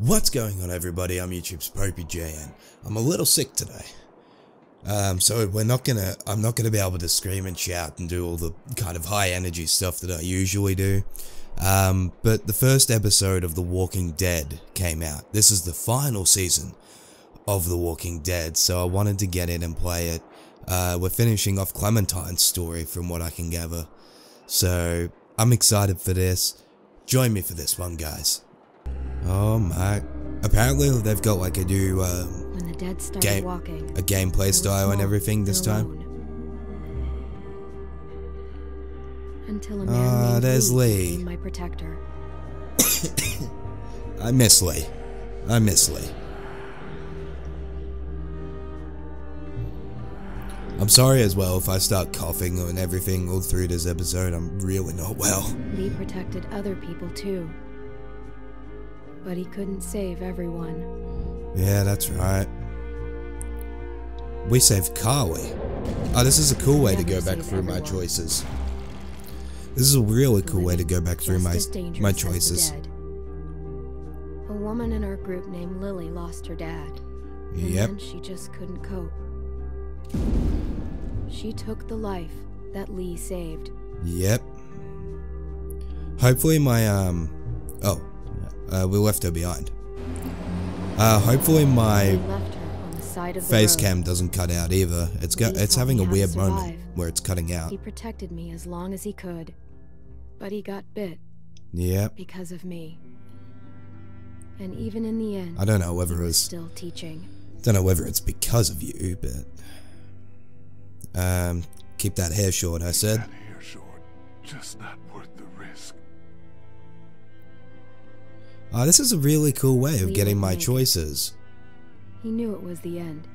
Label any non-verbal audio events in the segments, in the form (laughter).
What's going on everybody, I'm YouTube's Popey J and I'm a little sick today. Um, so we're not gonna, I'm not gonna be able to scream and shout and do all the kind of high energy stuff that I usually do. Um, but the first episode of The Walking Dead came out. This is the final season of The Walking Dead, so I wanted to get in and play it. Uh, we're finishing off Clementine's story from what I can gather. So I'm excited for this. Join me for this one, guys. Oh my. Apparently they've got like a new um, When the dead started game, walking, a gameplay style and everything this time. Until a man Ah, named there's Lee Lee. my protector. (coughs) I miss Lee. I miss Lee. I'm sorry as well if I start coughing and everything all through this episode. I'm really not well. Lee protected other people too. But he couldn't save everyone. Yeah, that's right. We saved Carly. Oh, this is a cool way to go back through my choices. This is a really cool way to go back through my my choices. A woman in our group named Lily lost her dad. And Yep. then she just couldn't cope. She took the life that Lee saved. Yep. Hopefully my um oh uh, we left her behind. Uh hopefully my left her on the side of the face cam doesn't cut out either. It's got it's having a weird moment where it's cutting out. He protected me as long as he could. But he got bit Yep. because of me. And even in the end, I don't know whether it was was still teaching. don't know whether it's because of you, but um keep that hair short, I said. That hair short, just not Oh, this is a really cool way of getting my choices. He knew it was the end.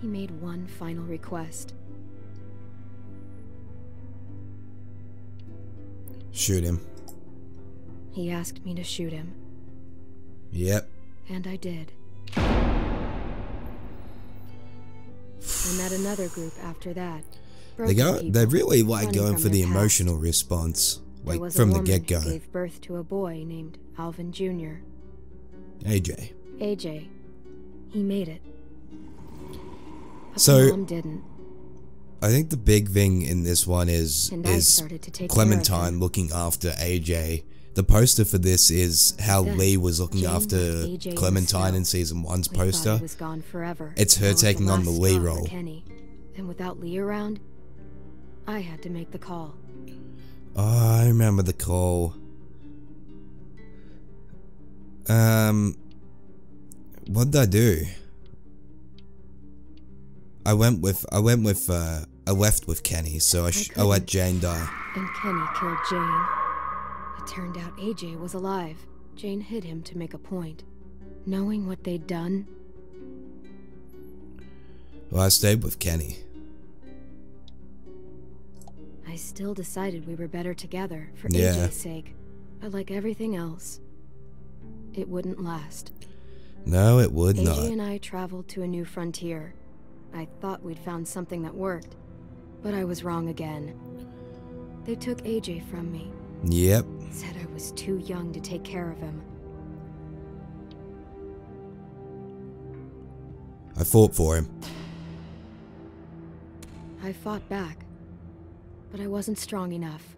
He made one final request. Shoot him. He asked me to shoot him, Yep. and I did. I met another group after that. They go they really like going for the past. emotional response. Like was from the get go. gave birth to a boy named Alvin Jr. AJ. AJ. He made it. But So- mom didn't. I think the big thing in this one is And is to take Clementine looking after AJ. The poster for this is how Then, Lee was looking Jane after AJ Clementine in season one's We poster. he was gone forever. It's her taking on the Lee role. Kenny. And without Lee around, I had to make the call. Oh, I remember the call. Um, what did I do? I went with I went with uh I left with Kenny, so I sh- I let. Jane die. And Kenny killed Jane. It turned out AJ was alive. Jane hid him to make a point. Knowing what they'd done, Well, I stayed with Kenny. I still decided we were better together for Yeah. AJ's sake. But like everything else, it wouldn't last. No, it would AJ not. AJ and I traveled to a new frontier. I thought we'd found something that worked, but I was wrong again. They took AJ from me, Yep. said I was too young to take care of him. I fought for him. I fought back, but I wasn't strong enough.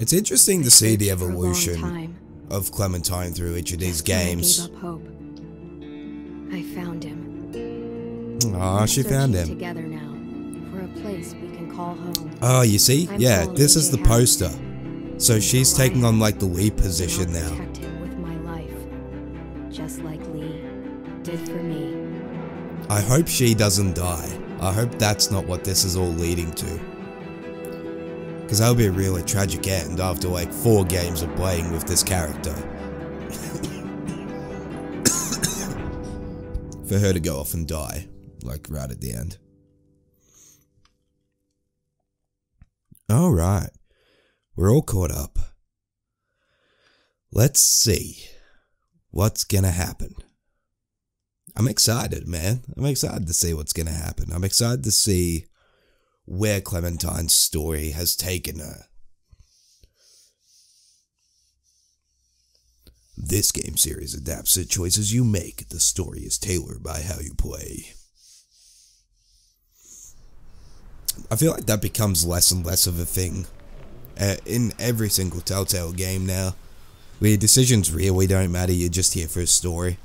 It's interesting to see the searched for a long evolution of Clementine through each of these just I games. gave up hope. I found him. Aw, she found him. Together now, for a place we can call home. Oh, you see? I'm Yeah, this is the poster. So she's taking on like the Lee position now. life, just like Lee did for me. I hope she doesn't die. I hope that's not what this is all leading to. Because that would be a really tragic end after like four games of playing with this character. (coughs) For her to go off and die, like right at the end. Alright. We're all caught up. Let's see what's gonna happen. I'm excited, man. I'm excited to see what's gonna happen. I'm excited to see where Clementine's story has taken her. This game series adapts to choices you make. The story is tailored by how you play. I feel like that becomes less and less of a thing uh, in every single Telltale game now. Where decisions really don't matter, you're just here for a story.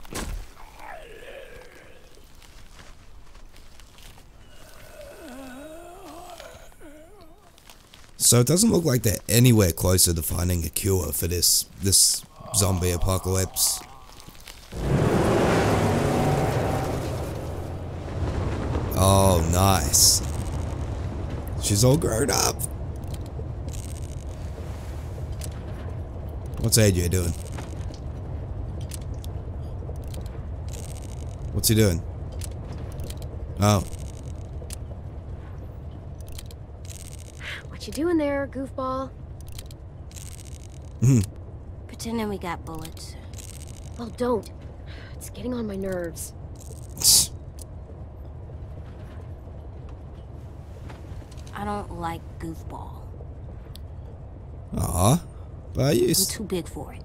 So it doesn't look like they're anywhere closer to finding a cure for this this zombie apocalypse. Oh, nice. She's all grown up. What's AJ doing? What's he doing? Oh. What you doing there, goofball? Hmm. Pretending we got bullets. Well, don't. It's getting on my nerves. I don't like goofball. Aw. But I I'm too big for it.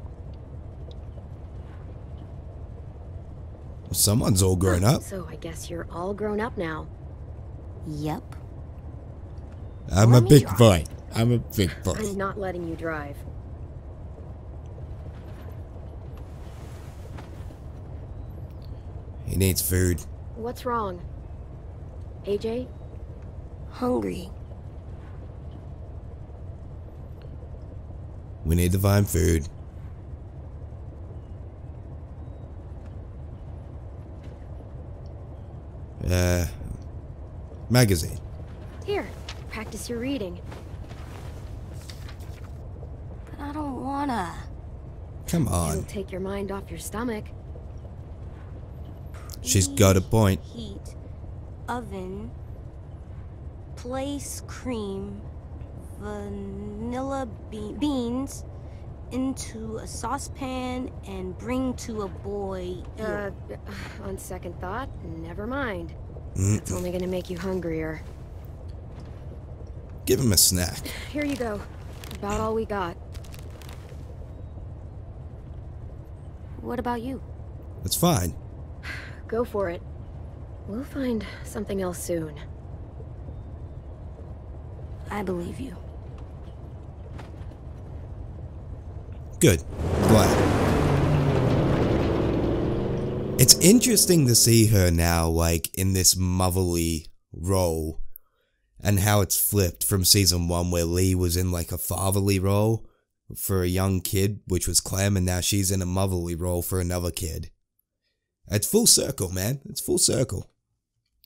Someone's all grown up. So I guess you're all grown up now. Yep. I'm a big drive. boy. I'm a big boy. I'm not letting you drive. He needs food. What's wrong? AJ? Hungry. We need to find food. Uh, magazine. Here, practice your reading. But I don't wanna. Come on. It'll on. take your mind off your stomach. She's got a point. Heat. Oven. Place cream. Vanilla be- beans into a saucepan and bring to a boil. Uh, (sighs) on second thought, never mind. Mm, It's only gonna make you hungrier. Give him a snack. Here you go. About all we got. what about you? It's fine. Go for it. We'll find something else soon. I believe you. Good. Glad. It's interesting to see her now, like, in this motherly role, and how it's flipped from season one, where Lee was in, like, a fatherly role for a young kid, which was Clem, and now she's in a motherly role for another kid. It's full circle, man. It's full circle.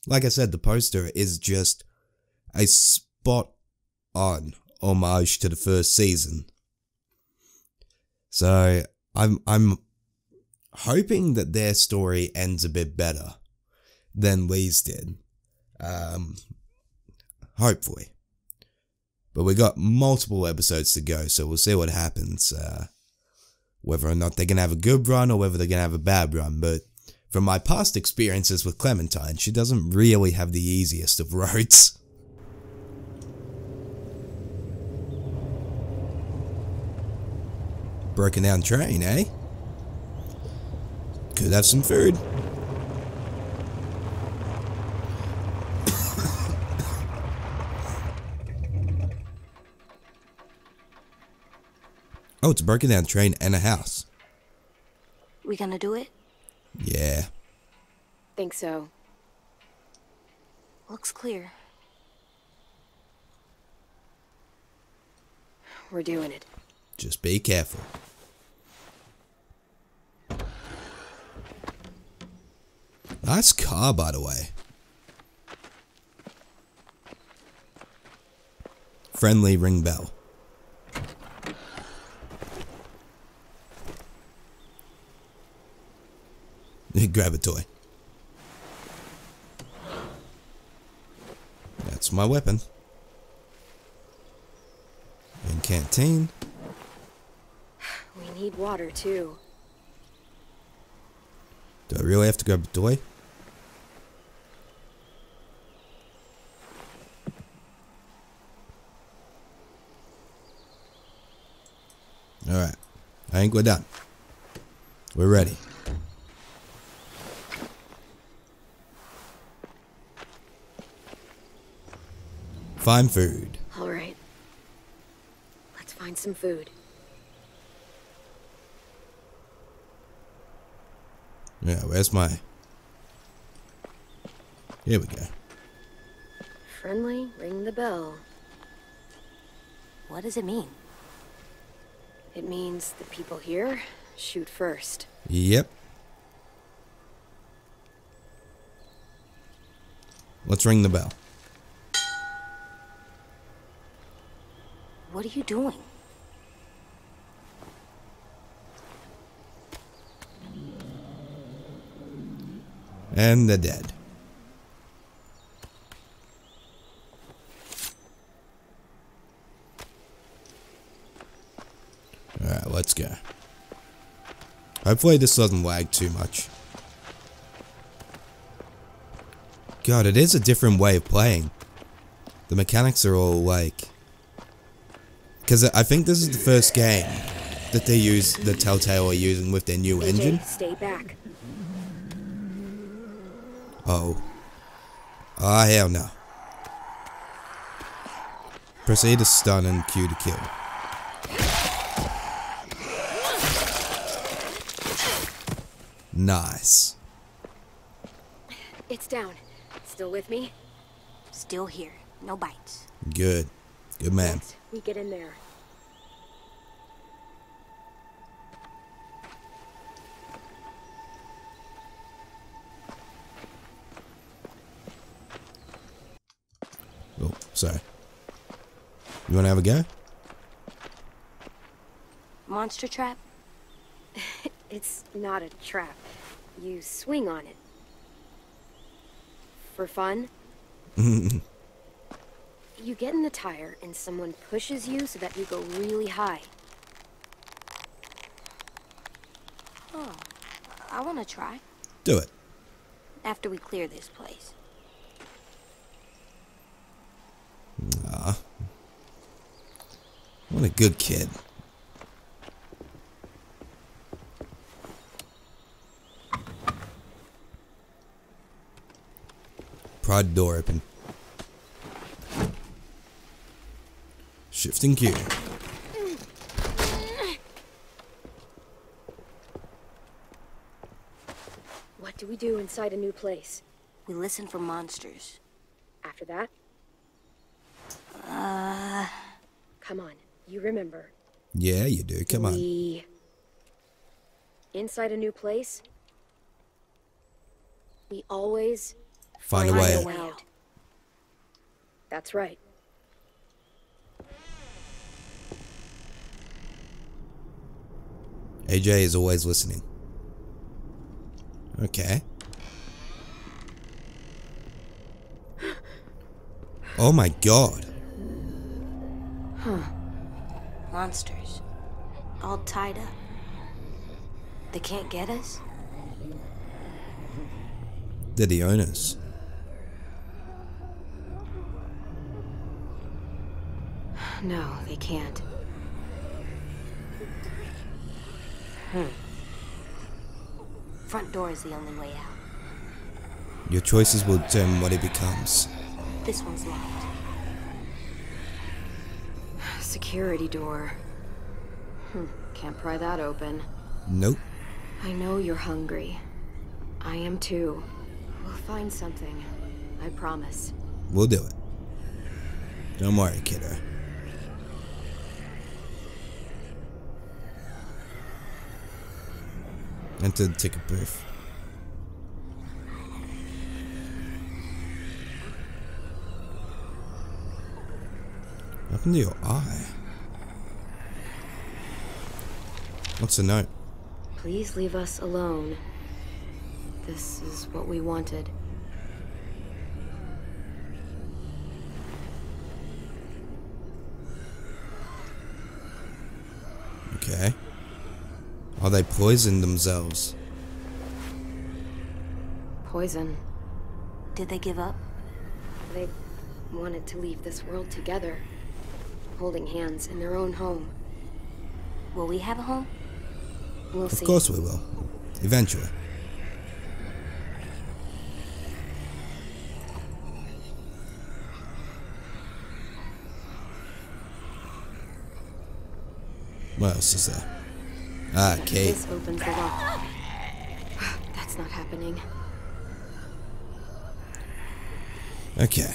Like I said, the poster is just a spot on homage to the first season. So I'm I'm hoping that their story ends a bit better than Lee's did. Um, hopefully, but we got multiple episodes to go, so we'll see what happens. Uh, whether or not they're gonna have a good run or whether they're gonna have a bad run, but. From my past experiences with Clementine, she doesn't really have the easiest of (laughs) roads. Broken down train, eh? Could have some food. Oh, it's a broken down train and a house. We gonna do it? Yeah. Think so. Looks clear. We're doing it. Just be careful. Nice car, by the way. Friendly ring bell. Grab a toy. That's my weapon. And canteen. We need water, too. Do I really have to grab a toy? Alright. I think we're done. We're ready. Find food. All right. Let's find some food. Yeah, where's my... Here we go. Friendly, ring the bell. What does it mean? It means the people here shoot first. Yep. Let's ring the bell. What are you doing? And they're dead. Alright, let's go. Hopefully this doesn't lag too much. God, it is a different way of playing. The mechanics are all like... Because I think this is the first game that they use, the Telltale are using with their new engine. Stay back. Oh. Ah, hell no. Proceed to stun and Q to kill. Nice. It's down. Still with me? Still here. No bites. Good. Good man. We get in there. Oh, sorry. You wanna have a go? Monster trap? (laughs) It's not a trap. You swing on it. For fun? (laughs) you get in the tire and someone pushes you so that you go really high. Oh, I want to try. Do it. After we clear this place. Ah. What a good kid. Prod door open. Shifting Q. What do we do inside a new place? We listen for monsters. After that? Uh, Come on, you remember. Yeah, you do. Come on. We... Inside a new place? We always Find a find way. a out. way out. That's right. AJ is always listening. Okay. Oh my god. Huh. Monsters. All tied up. They can't get us? They're the owners. No, they can't. Front door is the only way out. Your choices will determine what it becomes. This one's locked. Security door. Hmm, can't pry that open. Nope. I know you're hungry. I am too. We'll find something. I promise. We'll do it. Don't worry, kiddo. Enter the ticket booth. What happened to your eye? What's the note? Please leave us alone. This is what we wanted. Okay. They poisoned themselves. Poison. Did they give up? They wanted to leave this world together. Holding hands in their own home. Will we have a home? We'll Of see. course we will. Eventually. What else is there? Ah, key. This opens the lock. (gasps) That's not happening. Okay.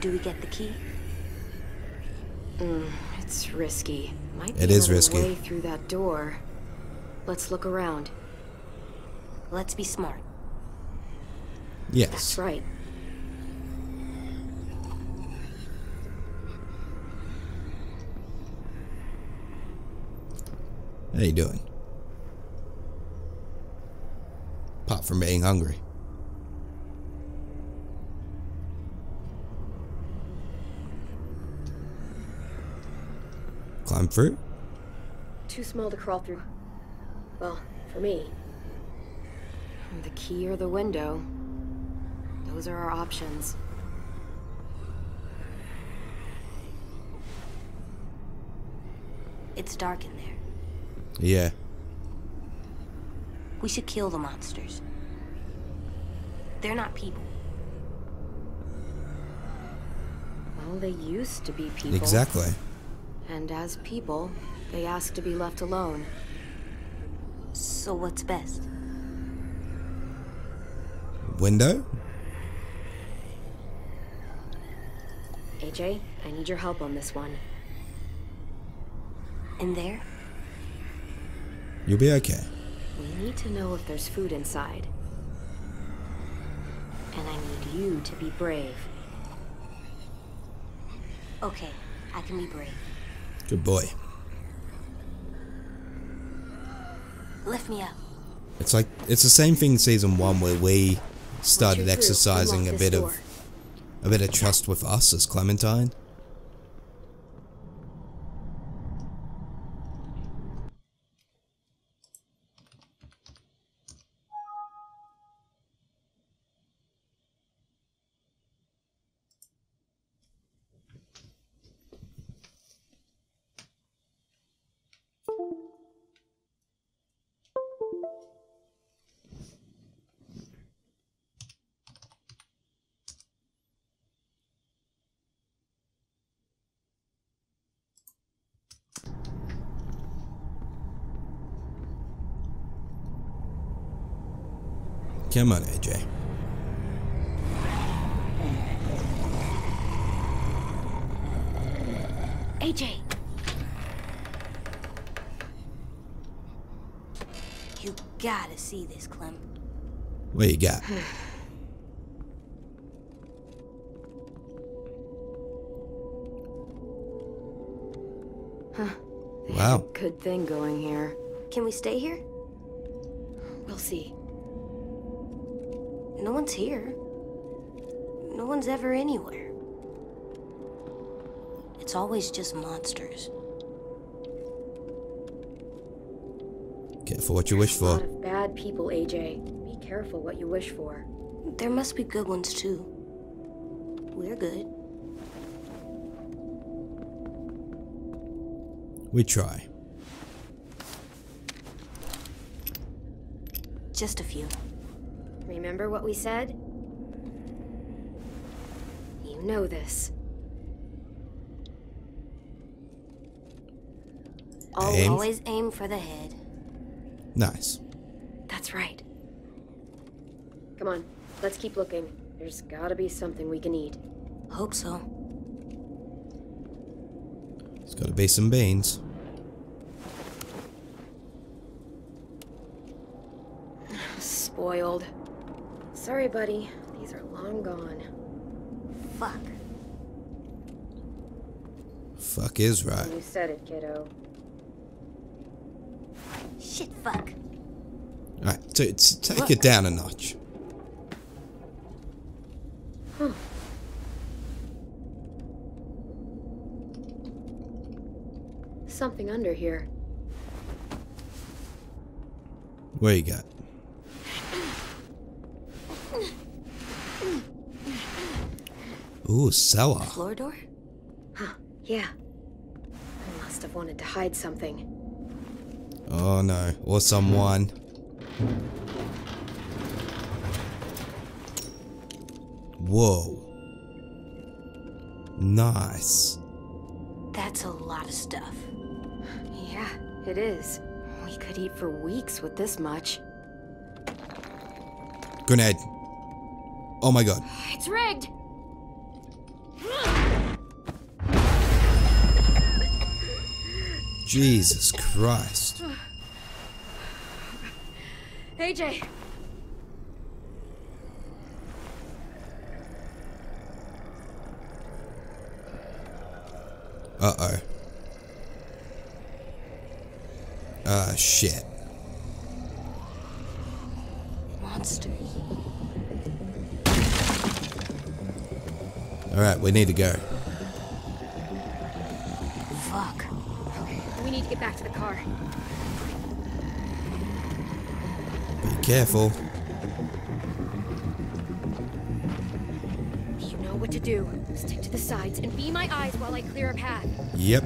Do we get the key? It's risky. Might It is risky. way through that door. Let's look around. Let's be smart. Yes. That's right. How you doing? Apart from being hungry. Climb through? Too small to crawl through. Well, for me. The key or the window. Those are our options. It's dark in there. Yeah. We should kill the monsters. They're not people. Well, they used to be people. Exactly. And as people, they ask to be left alone. So what's best? Window? AJ, I need your help on this one. In there? You'll be okay. We need to know if there's food inside. And I need you to be brave. Okay, I can be brave. Good boy. Lift me up. It's like it's the same thing in season one where we started exercising a bit this of a bit of trust with us as Clementine. Come on, AJ. AJ! You gotta see this, Clem. What you got? (sighs) huh. wow. (laughs) Good thing going here. Can we stay here? We'll see. No one's here. No one's ever anywhere. It's always just monsters. Careful what you wish for. A lot for. of bad people, AJ. Be careful what you wish for. There must be good ones too. We're good. We try. Just a few. Remember what we said? You know this. Aim. Always aim for the head. Nice. That's right. Come on, let's keep looking. There's gotta be something we can eat. Hope so. It's got to be some beans. (sighs) Spoiled. Sorry, buddy. These are long gone. Fuck. Fuck is right. You said it, kiddo. Shit, fuck. Alright, t- t- take it down a notch. Huh. Something under here. Where you got? Ooh, cellar. Floor door? Huh, Yeah. must have wanted to hide something. Oh no. Or someone. Whoa. Nice. That's a lot of stuff. Yeah, it is. We could eat for weeks with this much. Grenade. Oh my god. It's rigged! Jesus Christ. AJ! Uh oh. Ah, shit. Monsters. Alright, we need to go. Fuck. We need to get back to the car. Be careful. You know what to do. Stick to the sides and be my eyes while I clear a path. Yep.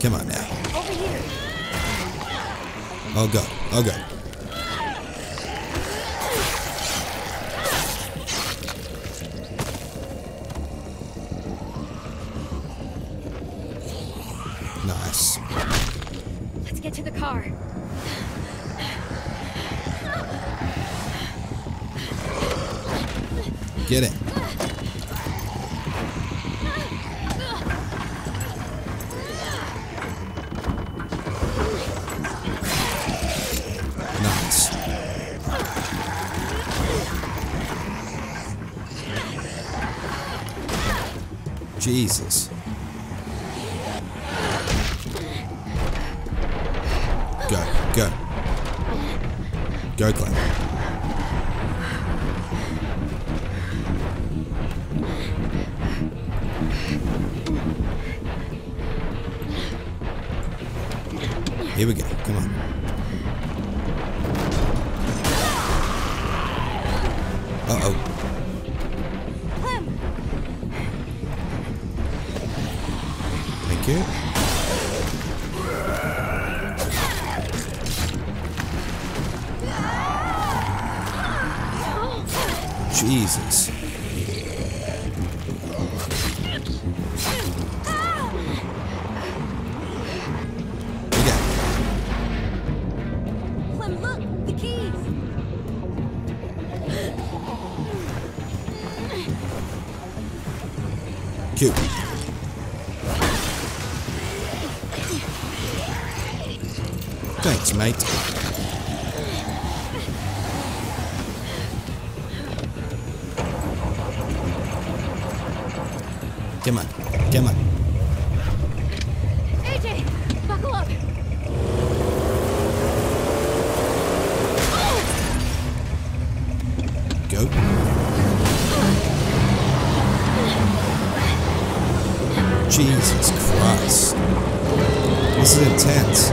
Come on now. Over here! I'll go. I'll go. Jesus Christ. This is intense.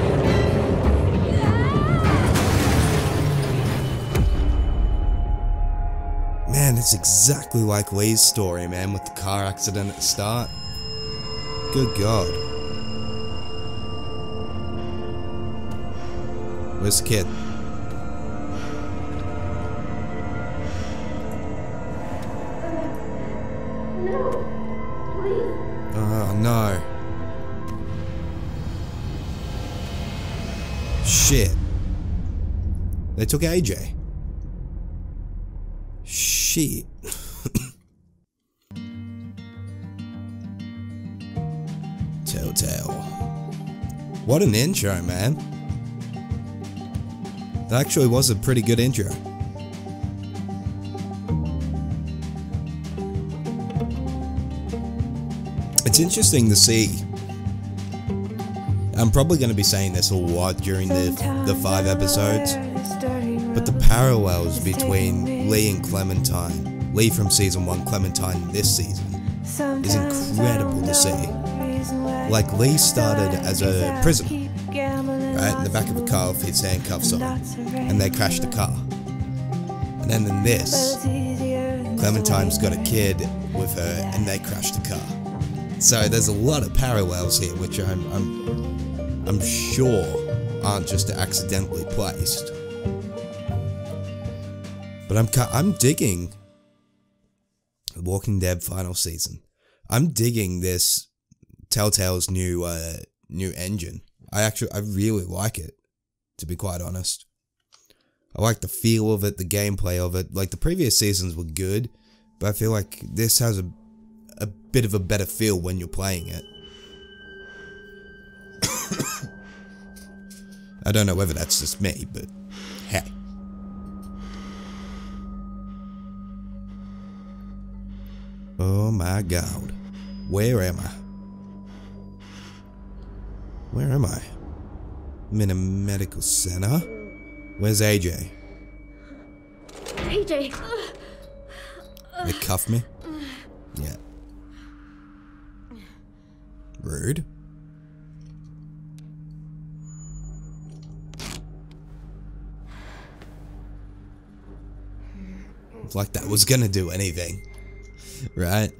Man, it's exactly like Lee's story, man, with the car accident at the start. Good God. Where's the kid? Shit. They took AJ. Shit. (coughs) Telltale. What an intro, man. That actually was a pretty good intro. It's interesting to see. I'm probably going to be saying this a lot during the the five episodes, but the parallels between Lee and Clementine, Lee from season one, Clementine this season, is incredible to see. Like Lee started as a prisoner, right? In the back of a car with his handcuffs on. And they crashed the car. And then in this, Clementine's got a kid with her and they crashed the car. So there's a lot of parallels here, which I'm, I'm, I'm sure aren't just accidentally placed. But I'm, I'm digging The Walking Dead final season. I'm digging this Telltale's new uh, new engine. I actually I really like it, to be quite honest. I like the feel of it, the gameplay of it. Like the previous seasons were good, but I feel like this has a a bit of a better feel when you're playing it. I don't know whether that's just me, but hey. Oh my god. Where am I? Where am I? I'm in a medical center. Where's AJ? AJ! They cuff me? Yeah. Rude. Like that was gonna do anything. Right?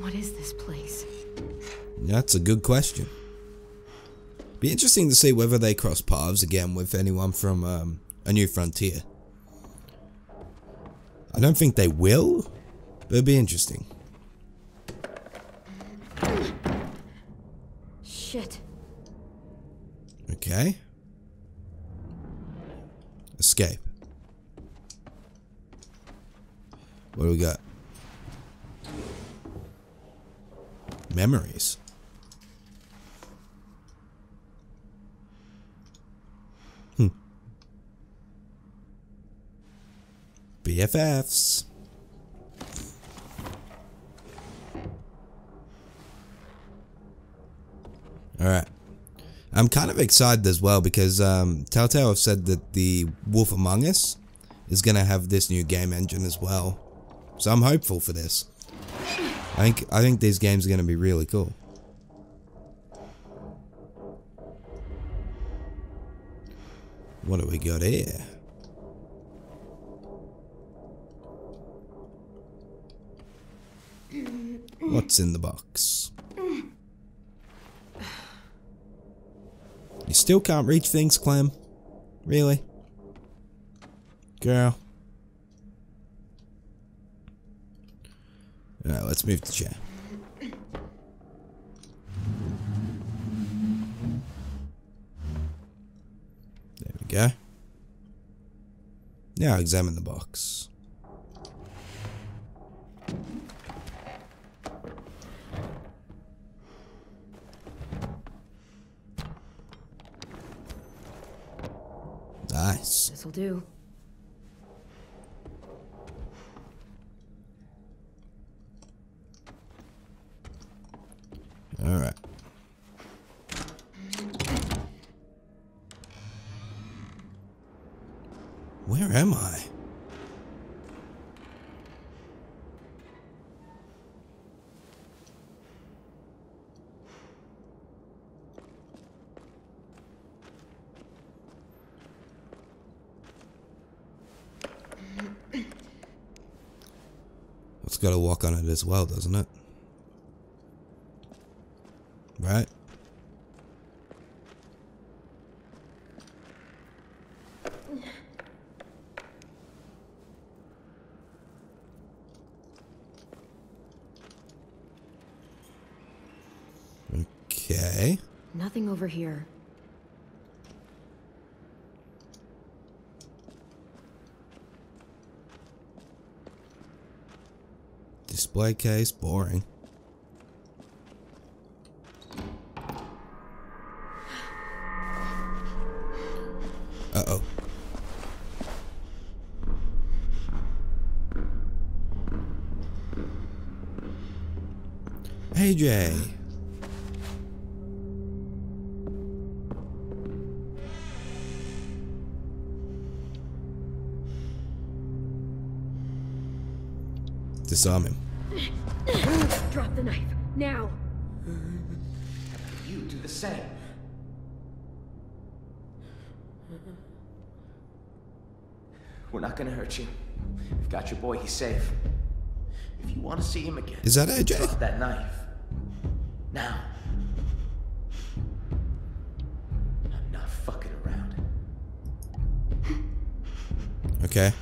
What is this place? That's a good question. Be interesting to see whether they cross paths again with anyone from um, A New Frontier. I don't think they will, but it'd be interesting. Shit. Okay. Escape. What do we got? Memories. Hmm. BFFs. Alright. I'm kind of excited as well because um, Telltale have said that the Wolf Among Us is going to have this new game engine as well. So I'm hopeful for this. I think I think these games are going to be really cool. What do we got here? What's in the box? You still can't reach things, Clem? Really? Girl. Alright, let's move the chair. There we go. Now examine the box. This'll do. All right. Where am I? It's got to walk on it as well, doesn't it? Right? Okay. Nothing over here. Display case, boring. Uh-oh. AJ. Disarm him. Your boy, he's safe. If you want to see him again, Is that AJ? drop that knife. Now. I'm not fucking around. Okay.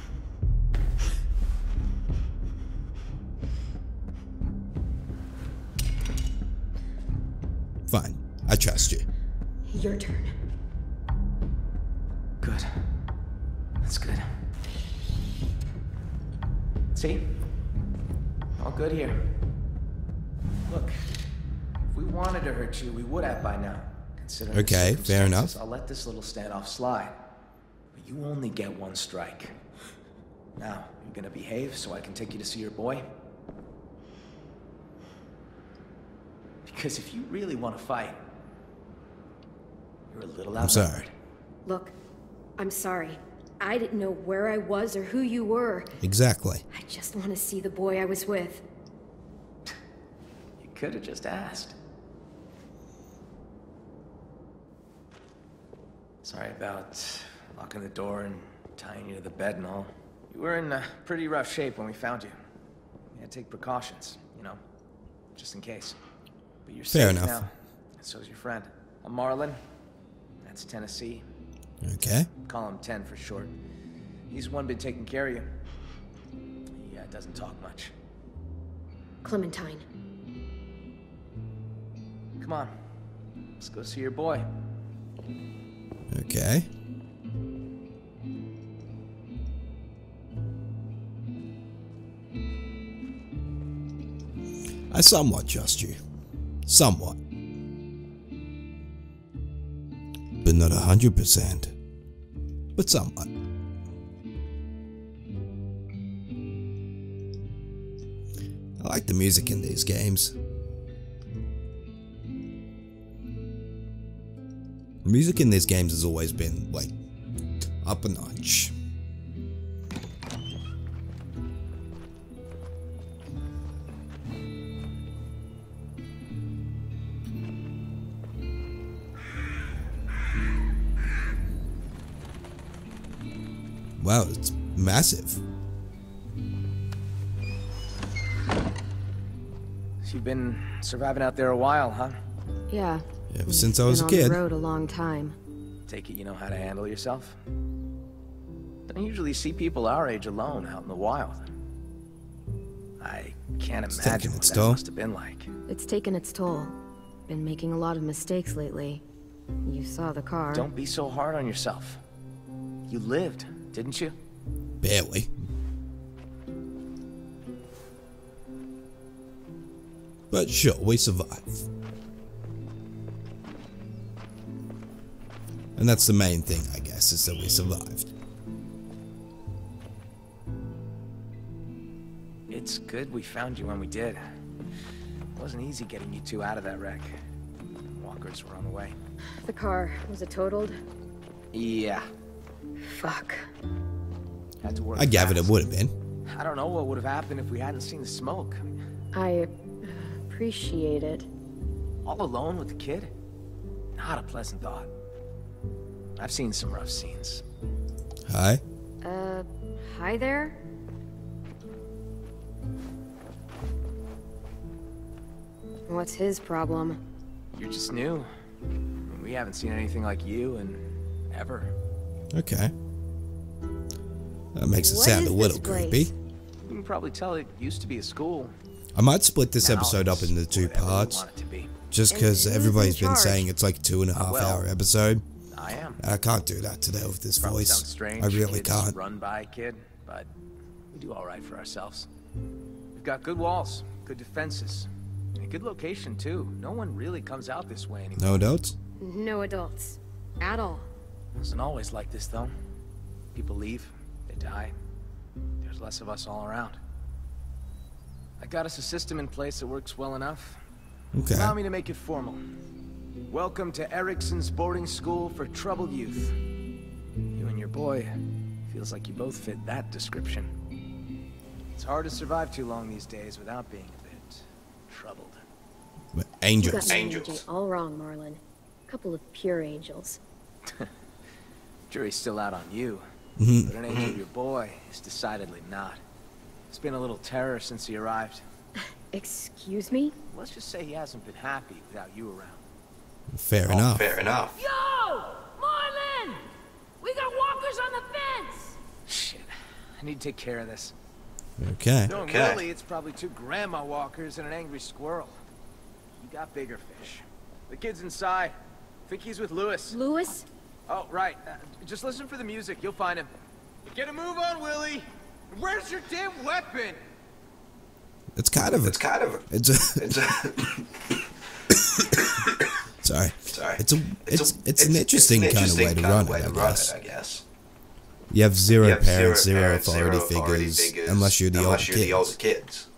Fine. I trust you. Your turn. Good. That's good. See? All good here. Look, if we wanted to hurt you, we would have by now. Considering the Okay, fair enough. I'll let this little standoff slide. But you only get one strike. Now, you're gonna behave so I can take you to see your boy? Because if you really want to fight, you're a little I'm sorry. Look, I'm sorry. I didn't know where I was or who you were. Exactly. I just want to see the boy I was with. You could have just asked. Sorry about locking the door and tying you to the bed and all. You were in uh, pretty rough shape when we found you. You had to take precautions, you know, just in case. But you're Fair safe enough. now. And so's your friend. I'm Marlon. That's Tennessee. Okay. Call him Tenn for short. He's one been taking care of you. He uh, doesn't talk much. Clementine. Come on. Let's go see your boy. Okay. I somewhat trust you. Somewhat. Not a hundred percent. But somewhat. I like the music in these games. Music in these games has always been, like, up a notch. Wow, it's massive. You've been surviving out there a while, huh? Yeah. Ever since I been was a on kid. the road a long time. Take it you know how to handle yourself? Don't usually see people our age alone out in the wild. I can't It's imagine taking what its that toll. must have been like. It's taken its toll. Been making a lot of mistakes lately. You saw the car. Don't be so hard on yourself. You lived, didn't you? Barely. But sure, we survived. And that's the main thing, I guess, is that we survived. It's good we found you when we did. It wasn't easy getting you two out of that wreck. Walkers were on the way. The car. Was it totaled? Yeah, Fuck. had to work I gathered it would have been. I don't know what would have happened if we hadn't seen the smoke. I appreciate it. All alone with the kid? Not a pleasant thought. I've seen some rough scenes. Hi. Uh, hi there? What's his problem? You're just new. We haven't seen anything like you in ever. Okay. That makes it What sound a little creepy. You can probably tell it used to be a school. I might split this Now episode up into two parts, want it to be. just because everybody's been saying it's like a two and a half well, hour episode. I am. I can't do that today with this Probably voice. sounds strange. I really kids can't. Run by kid, but we do all right for ourselves. We've got good walls, good defenses, and good location too. No one really comes out this way anymore. No adults? No adults. At all. Wasn't always like this though. People leave, they die. There's less of us all around. I got us a system in place that works well enough. Okay. Allow me to make it formal. Welcome to Ericson's boarding school for troubled youth. You and your boy feels like you both fit that description. It's hard to survive too long these days without being a bit troubled. But You Angels. got me and AJ Angels. all wrong, Marlon. Couple of pure angels. (laughs) Jury's still out on you. Mhm. but an angel, your boy, is decidedly not. It's been a little terror since he arrived. (laughs) Excuse me? Let's just say he hasn't been happy without you around. Fair enough. Fair enough. Yo! Marlon! We got walkers on the fence! Shit. I need to take care of this. Okay. Knowing Okay. Willy, it's probably two grandma walkers and an angry squirrel. You got bigger fish. The kid's inside. Think he's with Louis. Louis? Oh, right. Uh, just listen for the music. You'll find him. Get a move on, Willy. Where's your damn weapon? It's kind of a. It's kind of a. It's a. It's a. (coughs) Sorry. Sorry. It's a. It's it's an interesting kind of way to run it. I guess. I guess. You have zero You have parents, zero parents, authority zero authority figures, unless you're the older unless you're the older kids. kids.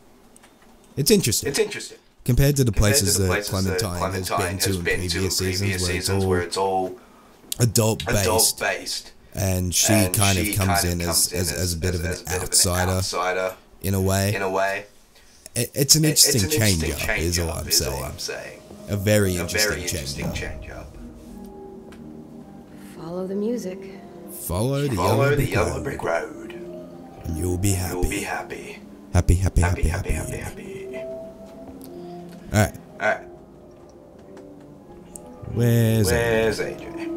It's interesting. It's interesting. Compared to the Compared to places the that places that Clementine, has been Clementine to has in been to previous in seasons, previous where it's seasons all where it's all adult based, adult based. and she and kind she of comes kind in of as, comes in as, as a bit of an as a bit outsider outsider in a way. in a way. It- it's an interesting it's an change interesting up, is all change-up, I'm is all saying. I'm saying. A very A interesting very change interesting up. change up. Follow the music. Follow the Follow yellow the brick yellow road, brick road. and you'll be happy. You'll be happy. happy, happy, Happy, happy, happy, happy, happy. All right, Alright, where's it? where's AJ?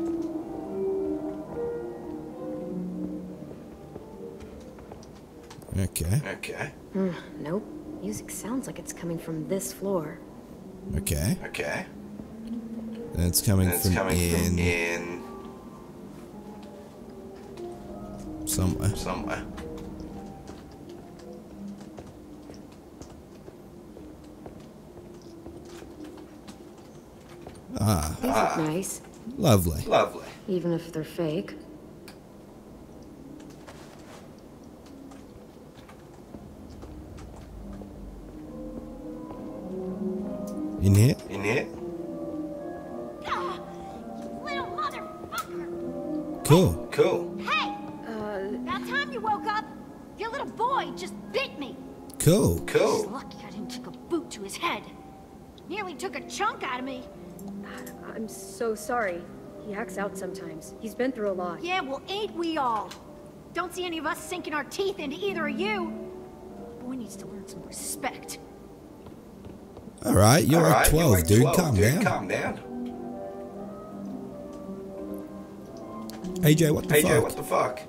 Okay, Okay, Hmm, nope. Music sounds like it's coming from this floor. okay. okay. And it's coming And it's from coming in from in somewhere. somewhere. Ah, These look nice, lovely. Lovely. even if they're fake. In here? In here? You little motherfucker! Cool. Cool. Hey! Uh, about time you woke up! Your little boy just bit me! Cool. He's Cool. lucky I didn't take a boot to his head. Nearly took a chunk out of me. I'm so sorry. He acts out sometimes. He's been through a lot. Yeah, well, ain't we all? Don't see any of us sinking our teeth into either of you. Boy needs to learn some respect. All right, you're like Alright, 12, like dude. 12, Calm dude. down. Calm down. AJ, what the AJ, fuck? what the fuck?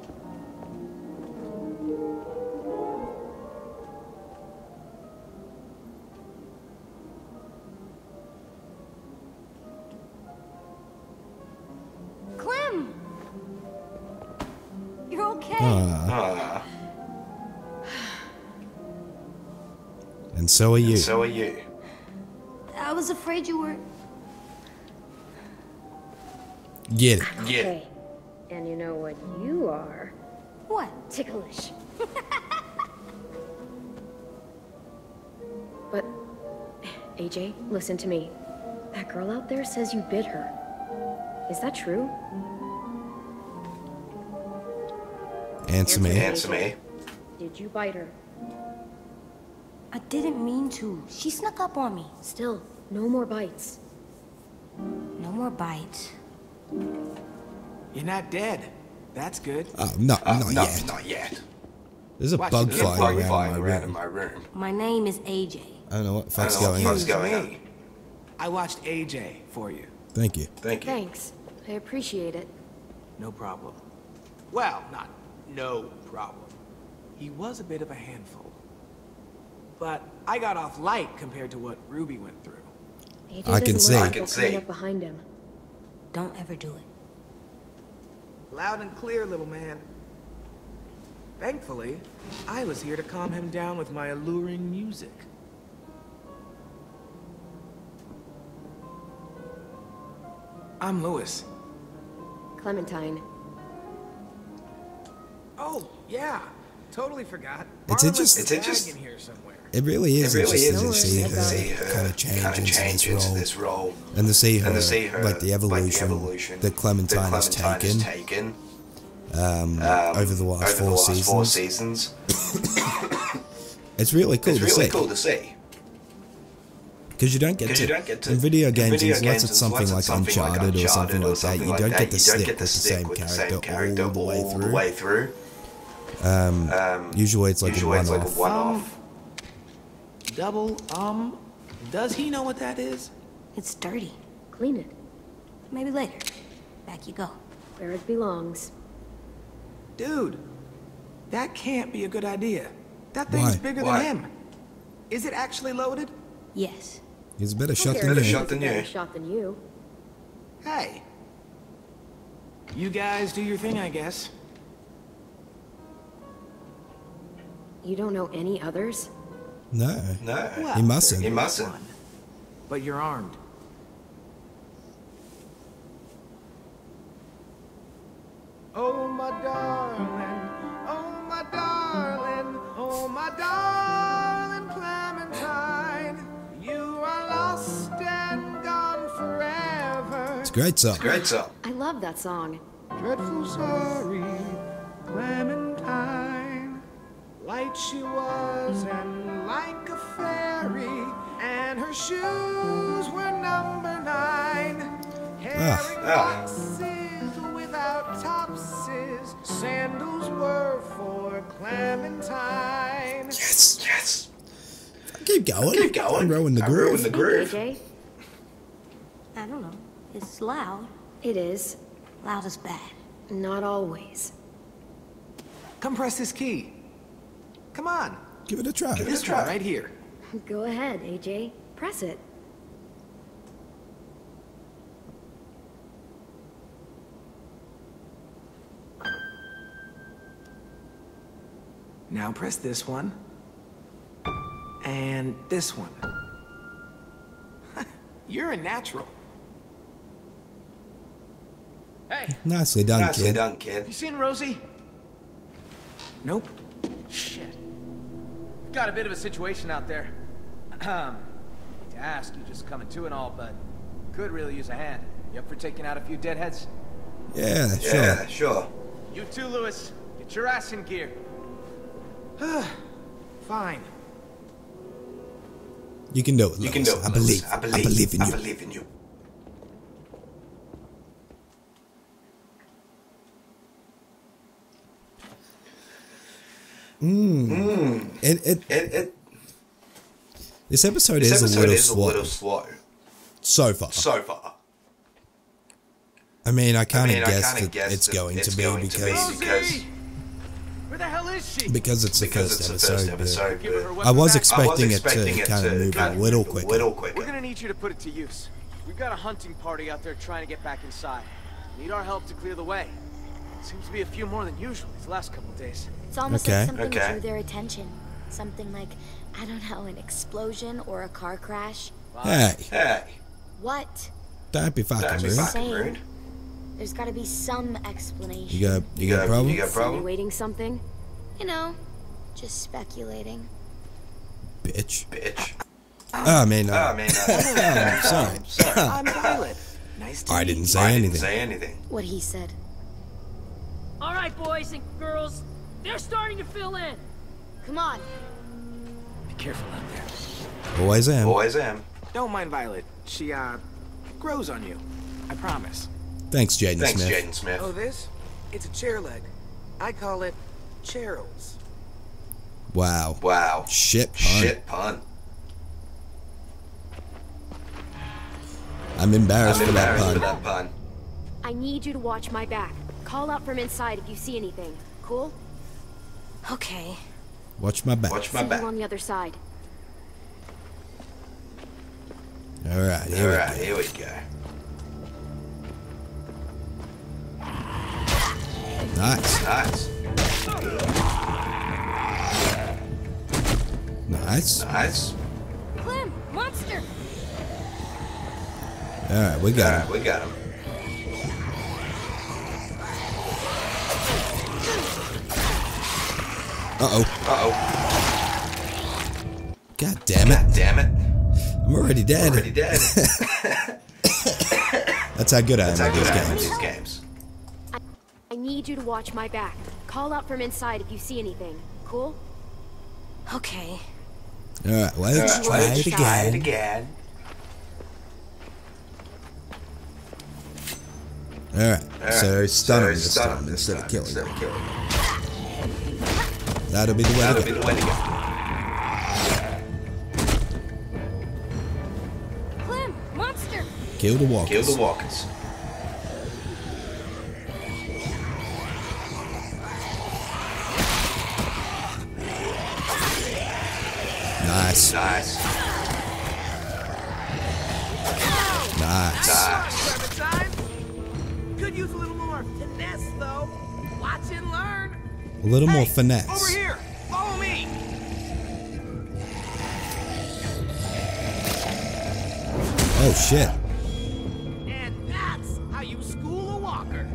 Clem! You're okay? Ah, Ah, and so are you. so are you. I was afraid you were. Get it. Yeah. Okay. And you know what you are? What? Ticklish. (laughs) but, AJ, listen to me. That girl out there says you bit her. Is that true? Answer me. Answer me. Did you bite her? I didn't mean to. She snuck up on me. Still, no more bites. No more bites. You're not dead. That's good. Oh, no, Uh, not no, yet. Not yet. There's a Watch bug it. There's a flying bug around flying in my around in room. my room. My name is AJ. I don't know what the fuck's going what on. the fuck's going on. I watched AJ for you. Thank you. Thank you. Thanks. I appreciate it. No problem. Well, not no problem. He was a bit of a handful. But I got off light compared to what Ruby went through. AJ I can doesn't see. I can coming see. behind him. Don't ever do it. Loud and clear, little man. Thankfully, I was here to calm him down with my alluring music. I'm Louis. Clementine. Oh, yeah. Totally forgot. It's Marlon interest- left It's the bag interest- in here somewhere. It really is It really interesting is to see interesting to see her kind of change, kind of into, this into role, this role. and to see her, And to see her like the evolution, evolution that Clementine, has taken taken um, um, over the last, over four, the last seasons. four seasons. (coughs) It's really cool It's to really see. cool to see. Because you don't get to, you don't get to in video in games, video unless it's something unless like something like Uncharted or something like that, you don't get to stick get to with the stick same with the character same character all the way through. the way through. Um, usually it's like Usually a it's like a one-off. One-off. Double, um, does he know what that is? It's dirty. Clean it. Maybe later. Back you go. Where it belongs. Dude, that can't be a good idea. That thing's Why? bigger Why? than him. Is it actually loaded? Yes. He's better shot than Better you. shot than better shot than you. Hey. You guys do your thing, I guess. You don't know any others? No. No. Well, He mustn't. He mustn't. one. But you're armed. Oh, my darling. Oh, my darling. Oh, my darling Clementine. You are lost and gone forever. It's a great song. It's Great song. I love that song. Dreadful sorry, Clementine. Light she was and like a fairy, and her shoes were number nine. Herring Ah. boxes without topses, sandals were for Clementine. Yes. Yes. Keep going. Keep going. I'm rowing the I'm groove. rowing the groove. AJ? I don't know. It's loud. It is. Loud is bad. Not always. Come press this key. Come on, Give it a try. Give this try. right here. Go ahead, AJ. Press it. Now press this one. And this one. (laughs) You're a natural. Hey, Nicely done, Nicely kid. done, kid. you seen Rosie? Nope. Shit. Got a bit of a situation out there. (clears throat) Um, to ask, you just coming to and all, but could really use a hand. You up for taking out a few deadheads? Yeah, sure. Yeah, sure. You too, Louis. Get your ass in gear. (sighs) Fine. You can do it, You can do it. I believe. I believe. I believe in you. I believe in you. It, it, It, it, this episode this is episode a little is slow a little slow so far. so far. I mean, I kind I of mean, guessed kinda that guessed it's that going it's to be going to be because because Where the hell is she? because it's the because first it's the first episode. episode. Give her her but I was back. expecting, expecting it to kind of move a kinda little quicker. We're gonna need you to put it to use. We've got a hunting party out there trying to get back inside. Need our help to clear the way. It Seems to be a few more than usual these last couple days. It's almost Okay. like something Okay. drew their attention. Something like, I don't know, an explosion or a car crash. Hey, Hey, What? don't be fucking don't be rude. fucking rude. There's gotta be some explanation. You got you, You got a problem? you got a problem? Insinuating something? You know, just speculating. Bitch. Bitch. (laughs) Oh, I mean, Oh, uh, I mean, uh, sorry. (laughs) sorry. (laughs) I'm Violet. Nice to I meet didn't you. say I didn't say anything. What he said. All right, boys and girls. They're starting to fill in. Come on. Be careful out there. Always am. Always am. Don't mind Violet. She, uh, grows on you. I promise. Thanks, Jaden Smith. Thanks, Smith. Jaden Smith. Oh, this? It's a chair leg. I call it Cheryl's. Wow. Wow. Shit pun. Shit pun. I'm embarrassed I'm for that embarrassed pun. for that pun. I need you to watch my back. Call out from inside if you see anything. Cool? Okay. Watch my back. Watch my back. on the other side. All right, here Alright, we here we go. go. Nice, Nice. nice. Nice. Clem, monster! All right, we got Alright, him. we got him. Uh-oh. Uh-oh. God damn it. God damn it. I'm already dead. Already dead. (laughs) That's how good I am at these games. These games. I, need you to watch my back. Call out from inside if you see anything. Cool? Okay. Alright, well, let's uh, try, let's it, try again. it again. Alright, All right. so stun so him this time instead of killing him. That'll be the way That'll to be go. the way to go. Clem, monster! Kill the walkers. Kill the walkers. Nice. Nice. Nice. Nice. Could use a little more finesse, though. Watch and learn. A little more Hey, finesse. Oh shit. And that's how you school a walker.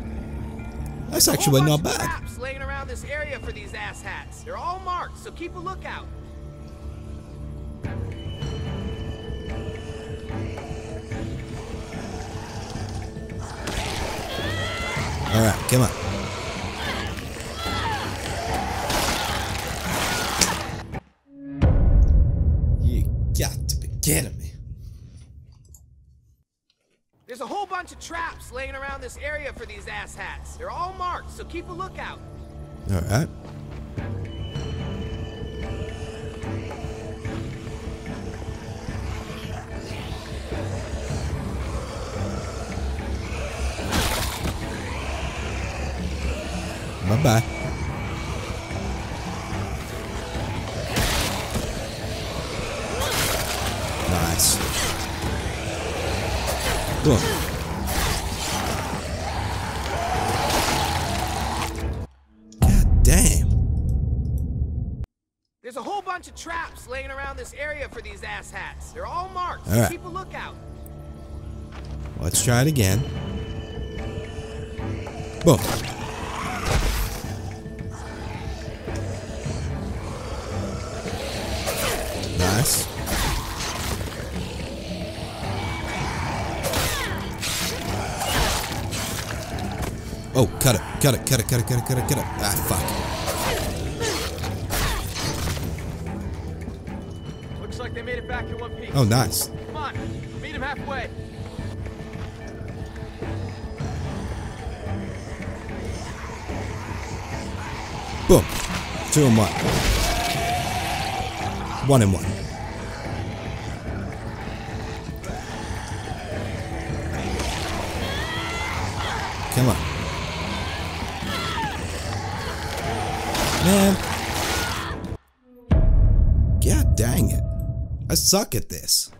That's actually not bad. Traps laying around this area for these asshats. They're all marked, so keep a lookout. Alright, come on. You got to be kidding me. There's a whole bunch of traps laying around this area for these asshats. They're all marked, so keep a lookout. Alright. Bye bye. Nice. Boom. All marked, so All right. keep a lookout. Let's try it again. Boom. Nice. Oh, cut it, cut it, cut it, cut it, cut it, cut it, cut it. Ah, fuck. Looks like they made it back in one piece. Oh, nice. Halfway. Boom. Two and one. One and one. Come on. Man. God dang it. I suck at this.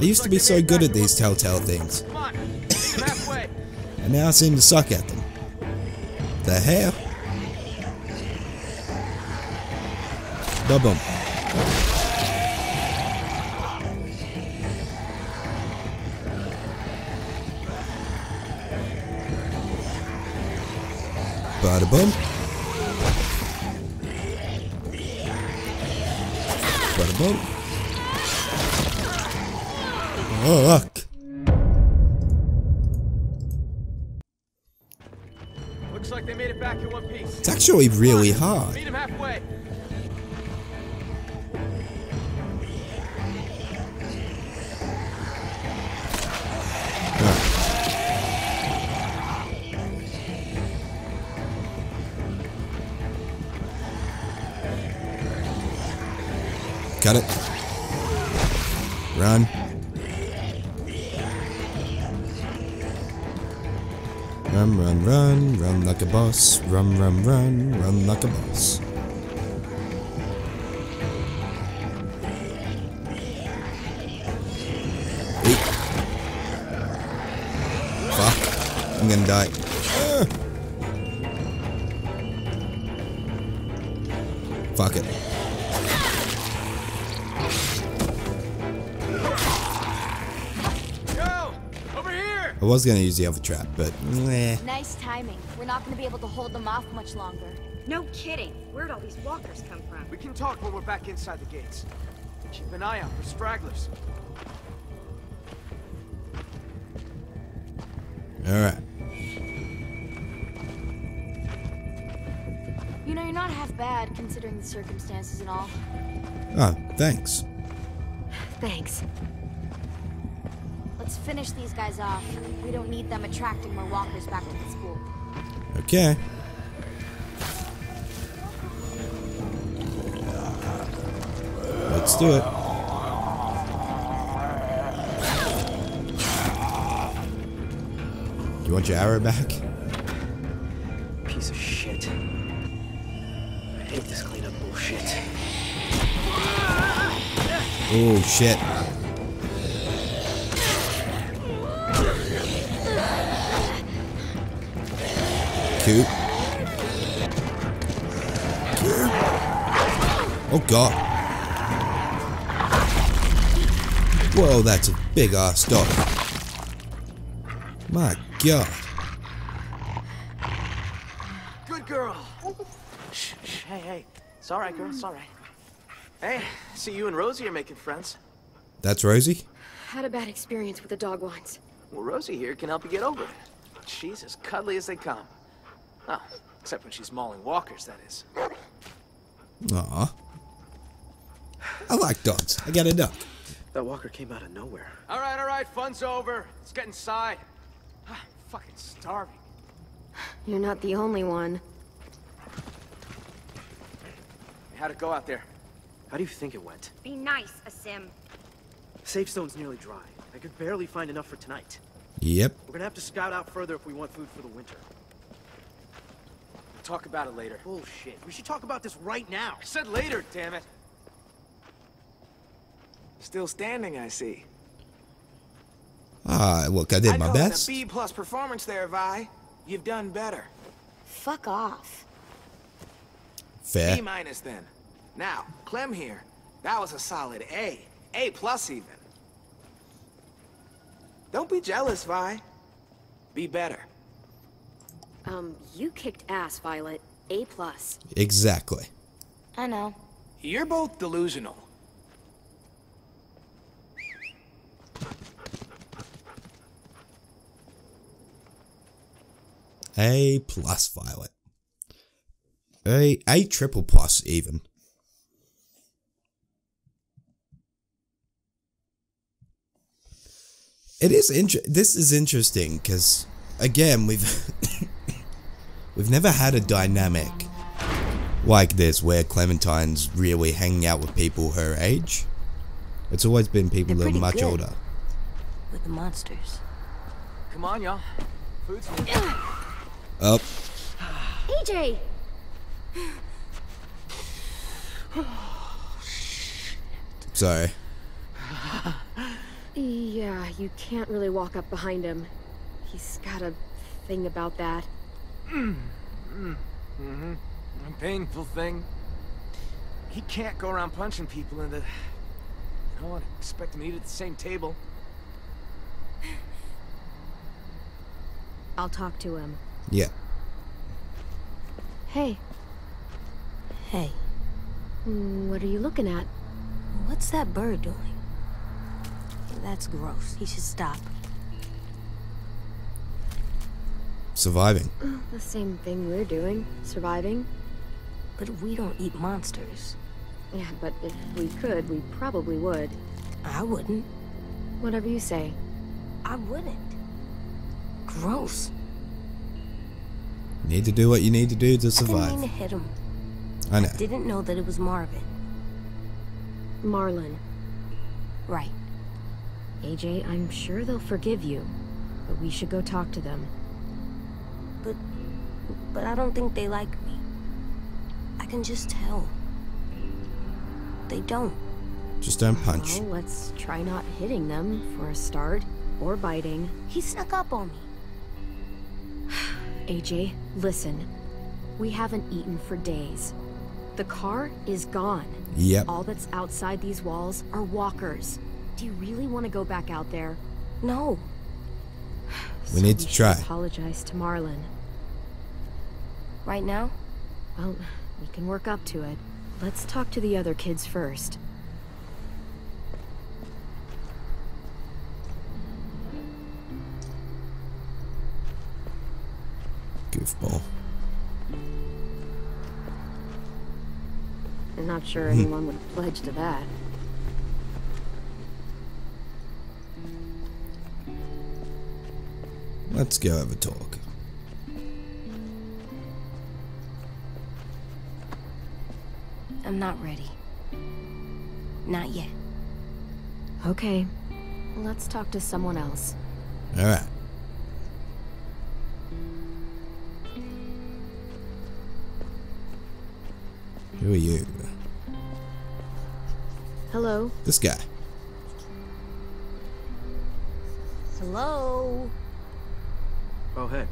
I used to be so good at these telltale things, Come on, meet him halfway. (coughs) and now I seem to suck at them. The hell? Ba-boom. Bada boom. Bada boom. Look. Looks like they made it back in one piece. It's actually really hard. Meet him halfway. Cut it. Like a boss. Run, run, run, run like a boss. Eat. Fuck. I'm gonna die. Ah. Fuck it. I was gonna use the other trap, but meh. Nice timing. We're not gonna be able to hold them off much longer. No kidding. Where'd all these walkers come from? We can talk when we're back inside the gates. Keep an eye out for stragglers. Alright. You know, you're not half bad considering the circumstances and all. Oh, thanks. (sighs) Thanks. Let's finish these guys off. We don't need them attracting more walkers back to the school. Okay. Let's do it. You want your arrow back? Piece of shit. I hate this cleanup bullshit. Oh shit. God. Whoa, that's a big ass dog. My god. Good girl. Shh, shh, hey, hey. It's all right, girl. It's all right. Hey, see you and Rosie are making friends. That's Rosie? Had a bad experience with the dog once. Well, Rosie here can help you get over it. She's as cuddly as they come. Oh, except when she's mauling walkers, that is. Aw. I like dogs. I got a dog. That walker came out of nowhere. All right, all right, fun's over. Let's get inside. I'm ah, fucking starving. You're not the only one. How'd it go out there? How do you think it went? Be nice, Aasim. Safe stone's nearly dry. I could barely find enough for tonight. Yep. We're gonna have to scout out further if we want food for the winter. We'll talk about it later. Bullshit. We should talk about this right now. I said later, damn it. Still standing, I see. Ah, look, I did I'd my call it best. a B plus performance there, Vi. You've done better. Fuck off. Fair. B minus then. Now, Clem here. That was a solid A. A plus even. Don't be jealous, Vi. Be better. Um, you kicked ass, Violet. A plus. Exactly. I know. You're both delusional. A plus Violet. A A triple plus even. It is inter- this is interesting because again we've (coughs) we've never had a dynamic like this where Clementine's really hanging out with people her age. It's always been people They're that are much good. older. With the monsters. Come on, y'all. Food's here. (coughs) Up. AJ! Sorry. Yeah, you can't really walk up behind him. He's got a thing about that. Mm-hmm. A painful thing. He can't go around punching people in the... I don't want to expect him to eat at the same table. I'll talk to him. Yeah. Hey, Hey, what are you looking at? what's that bird doing? That's gross. He should stop. Surviving. Uh, the same thing we're doing. Surviving. But we don't eat monsters. Yeah, but if we could, we probably would. I wouldn't. Whatever you say. I wouldn't. Gross. You need to do what you need to do to I didn't mean to survive. hit him. I know. Didn't know that it was Marvin. Marlon. Right. AJ, I'm sure they'll forgive you. But we should go talk to them. But but I don't think they like me. I can just tell. They don't. Just don't punch. Well, let's try not hitting them for a start. Or biting. He snuck up on me. AJ, listen. We haven't eaten for days. The car is gone. Yep. All that's outside these walls are walkers. Do you really want to go back out there? No. (sighs) We need to should try. apologize to Marlon. Right now? Well, we can work up to it. Let's talk to the other kids first. Goofball. I'm not sure hmm. anyone would pledge to that. let's go have a talk. I'm not ready. Not yet. Okay. Let's talk to someone else. Alright. Who are you? Hello. This guy. Hello? Oh, hey.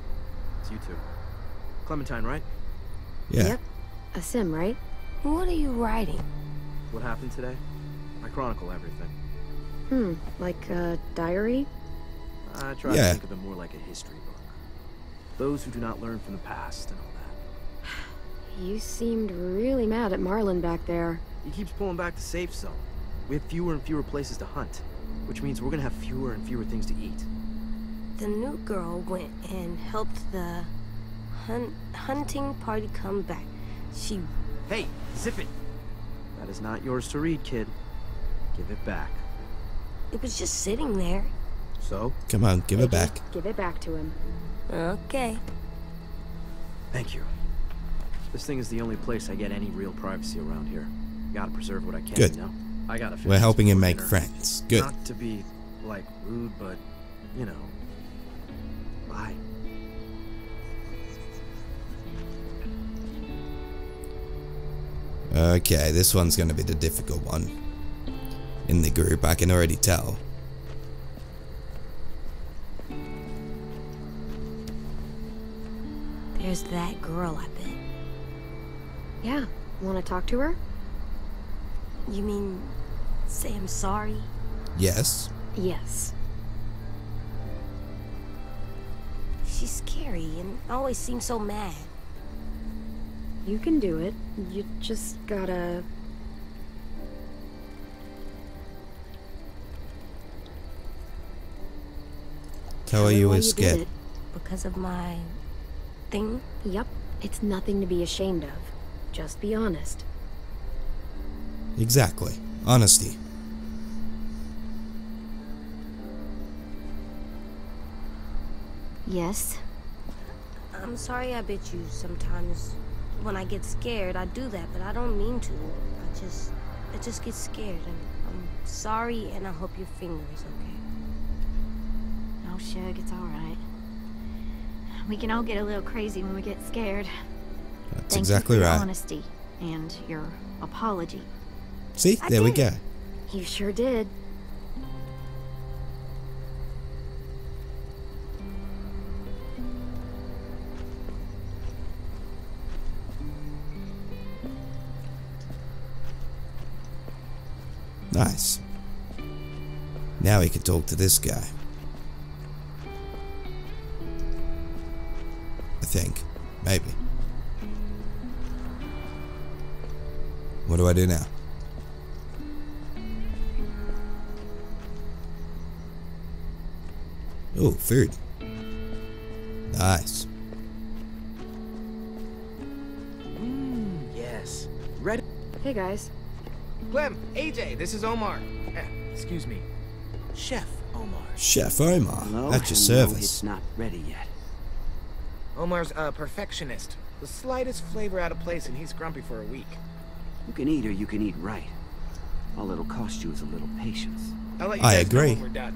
It's you two. Clementine, right? Yeah. Yep. Aasim, right? What are you writing? What happened today? I chronicle everything. Hmm. Like a diary? I try Yeah. to think of it more like a history book. Those who do not learn from the past and all that. You seemed really mad at Marlon back there. He keeps pulling back the safe zone. We have fewer and fewer places to hunt, which means we're gonna have fewer and fewer things to eat. The new girl went and helped the hun hunting party come back. She Hey, zip it! That is not yours to read, kid. Give it back. it was just sitting there. So? Come on, give it back. Give it back to him. Okay. Thank you. This thing is the only place I get any real privacy around here. Gotta preserve what I can, Good. you know? I gotta We're helping him make dinner. friends. Good. Not to be, like, rude, but, you know. Bye. Okay, this one's gonna be the difficult one. In the group, I can already tell. There's that girl, I bet. Yeah. Want to talk to her? You mean say I'm sorry? Yes. Yes. She's scary and always seems so mad. You can do it. You just gotta. Tell her her you why were scared. Because of my thing? Yep. It's nothing to be ashamed of. Just be honest. Exactly. Honesty. Yes. I'm sorry I bit you sometimes. When I get scared, I do that, but I don't mean to. I just, I just get scared. And I'm sorry, and I hope your finger is okay. Oh, Shug, it's all right. We can all get a little crazy when we get scared. That's Thank exactly you for your right. honesty and your apology. See, I there we go. You sure did. Nice. Now we can talk to this guy. I think. Maybe. What do I do now? Oh, food. Nice. Yes. Ready? Hey guys. Clem, AJ, this is Omar. Eh, excuse me. Chef Omar. Chef Omar, Hello? at your service. It's not ready yet. Omar's a perfectionist. The slightest flavor out of place and he's grumpy for a week. You can eat or you can eat right. All it'll cost you is a little patience. I'll let you I guys know agree. when we're done.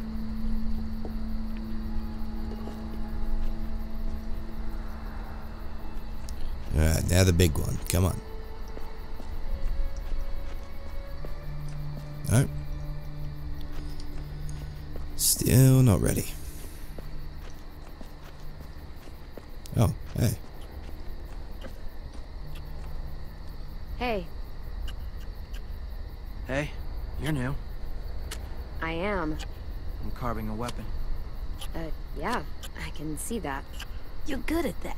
Alright, now the big one. Come on. No. Still not ready. Oh, hey. Hey, Hey, you're new. I am. I'm carving a weapon. Uh, yeah, I can see that. You're good at that.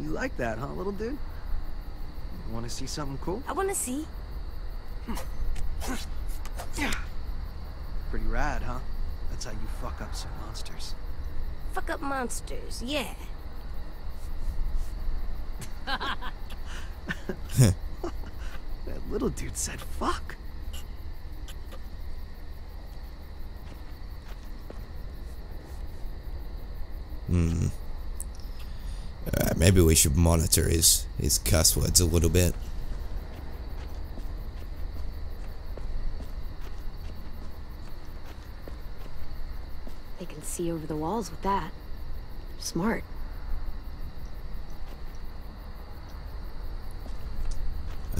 You like that, huh, little dude? Want to see something cool? I want to see. Pretty rad, huh? That's how you fuck up some monsters. Fuck up monsters, yeah. (laughs) (laughs) That little dude said fuck. Hmm. Uh, maybe we should monitor his, his cuss words a little bit. They can see over the walls with that. Smart.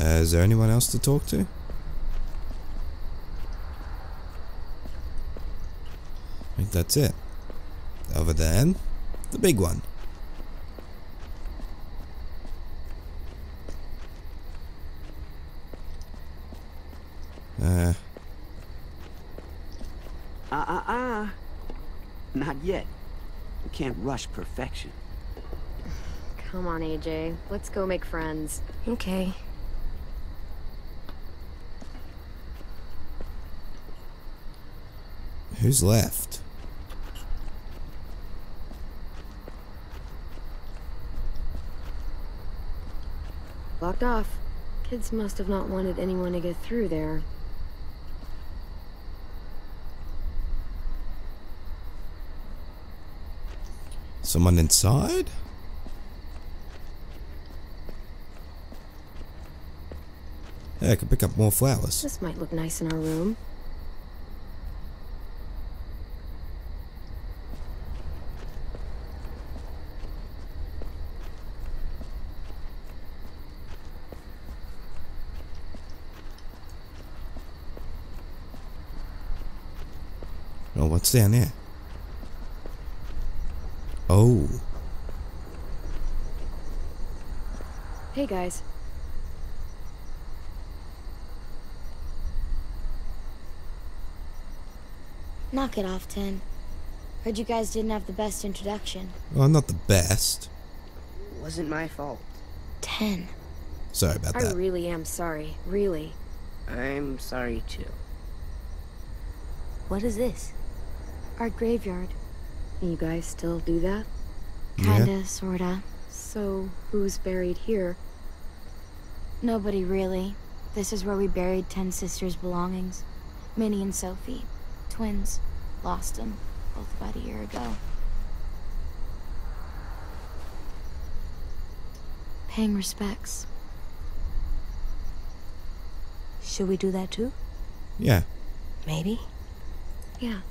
Uh, is there anyone else to talk to? I think that's it. Over there, the big one. Uh, Uh uh uh. Not yet. We can't rush perfection. Come on, AJ. Let's go make friends. Okay. Who's left? Locked off. Kids must have not wanted anyone to get through there. Someone inside? Hey, I could pick up more flowers. This might look nice in our room. Oh, what's down there? Oh, Hey guys. Knock it off, Tenn. Heard you guys didn't have the best introduction. well, I'm not the best. Wasn't my fault. Tenn. Sorry about I that. I really am sorry. Really. I'm sorry too. What is this? Our graveyard. You guys still do that? Kinda, sorta. So, who's buried here? Nobody really. This is where we buried Tenn Sisters' belongings. Minnie and Sophie. Twins. Lost them. Both about a year ago. Paying respects. Should we do that too? Yeah. Maybe. Yeah.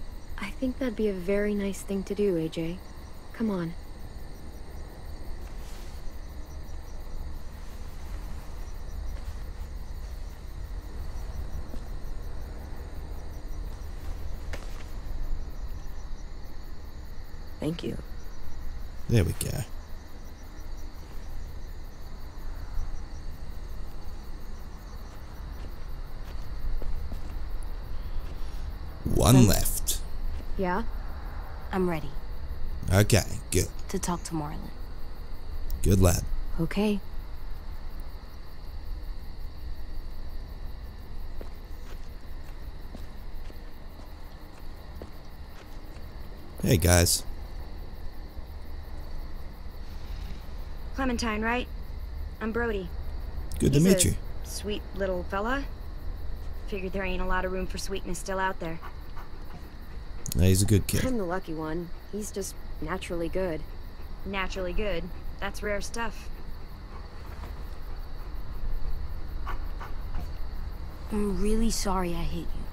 I think that'd be a very nice thing to do, AJ. Come on. Thank you. There we go. One left. Yeah? I'm ready Okay, good. to talk to Marlon. Good lad. Okay. Hey guys. Clementine, right? I'm Brody. Good to meet a you. Sweet little fella. Figured there ain't a lot of room for sweetness still out there. Yeah, he's a good kid. I'm the lucky one. He's just naturally good. Naturally good. That's rare stuff. I'm really sorry I hit you.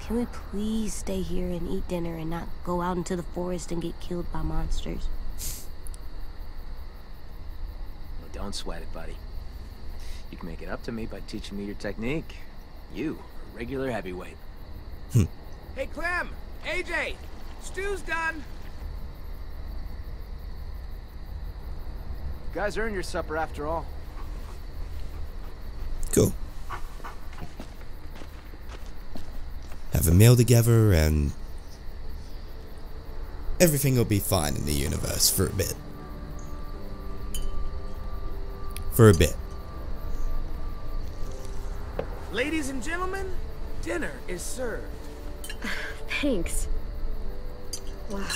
Can we please stay here and eat dinner and not go out into the forest and get killed by monsters? Well, don't sweat it, buddy. You can make it up to me by teaching me your technique. You, a regular heavyweight. Hmm. Hey, Clem! AJ! Stew's done! You guys earn your supper after all. Cool. Have a meal together and everything will be fine in the universe for a bit. For a bit. Ladies and gentlemen, dinner is served. (laughs) Thanks. Wow.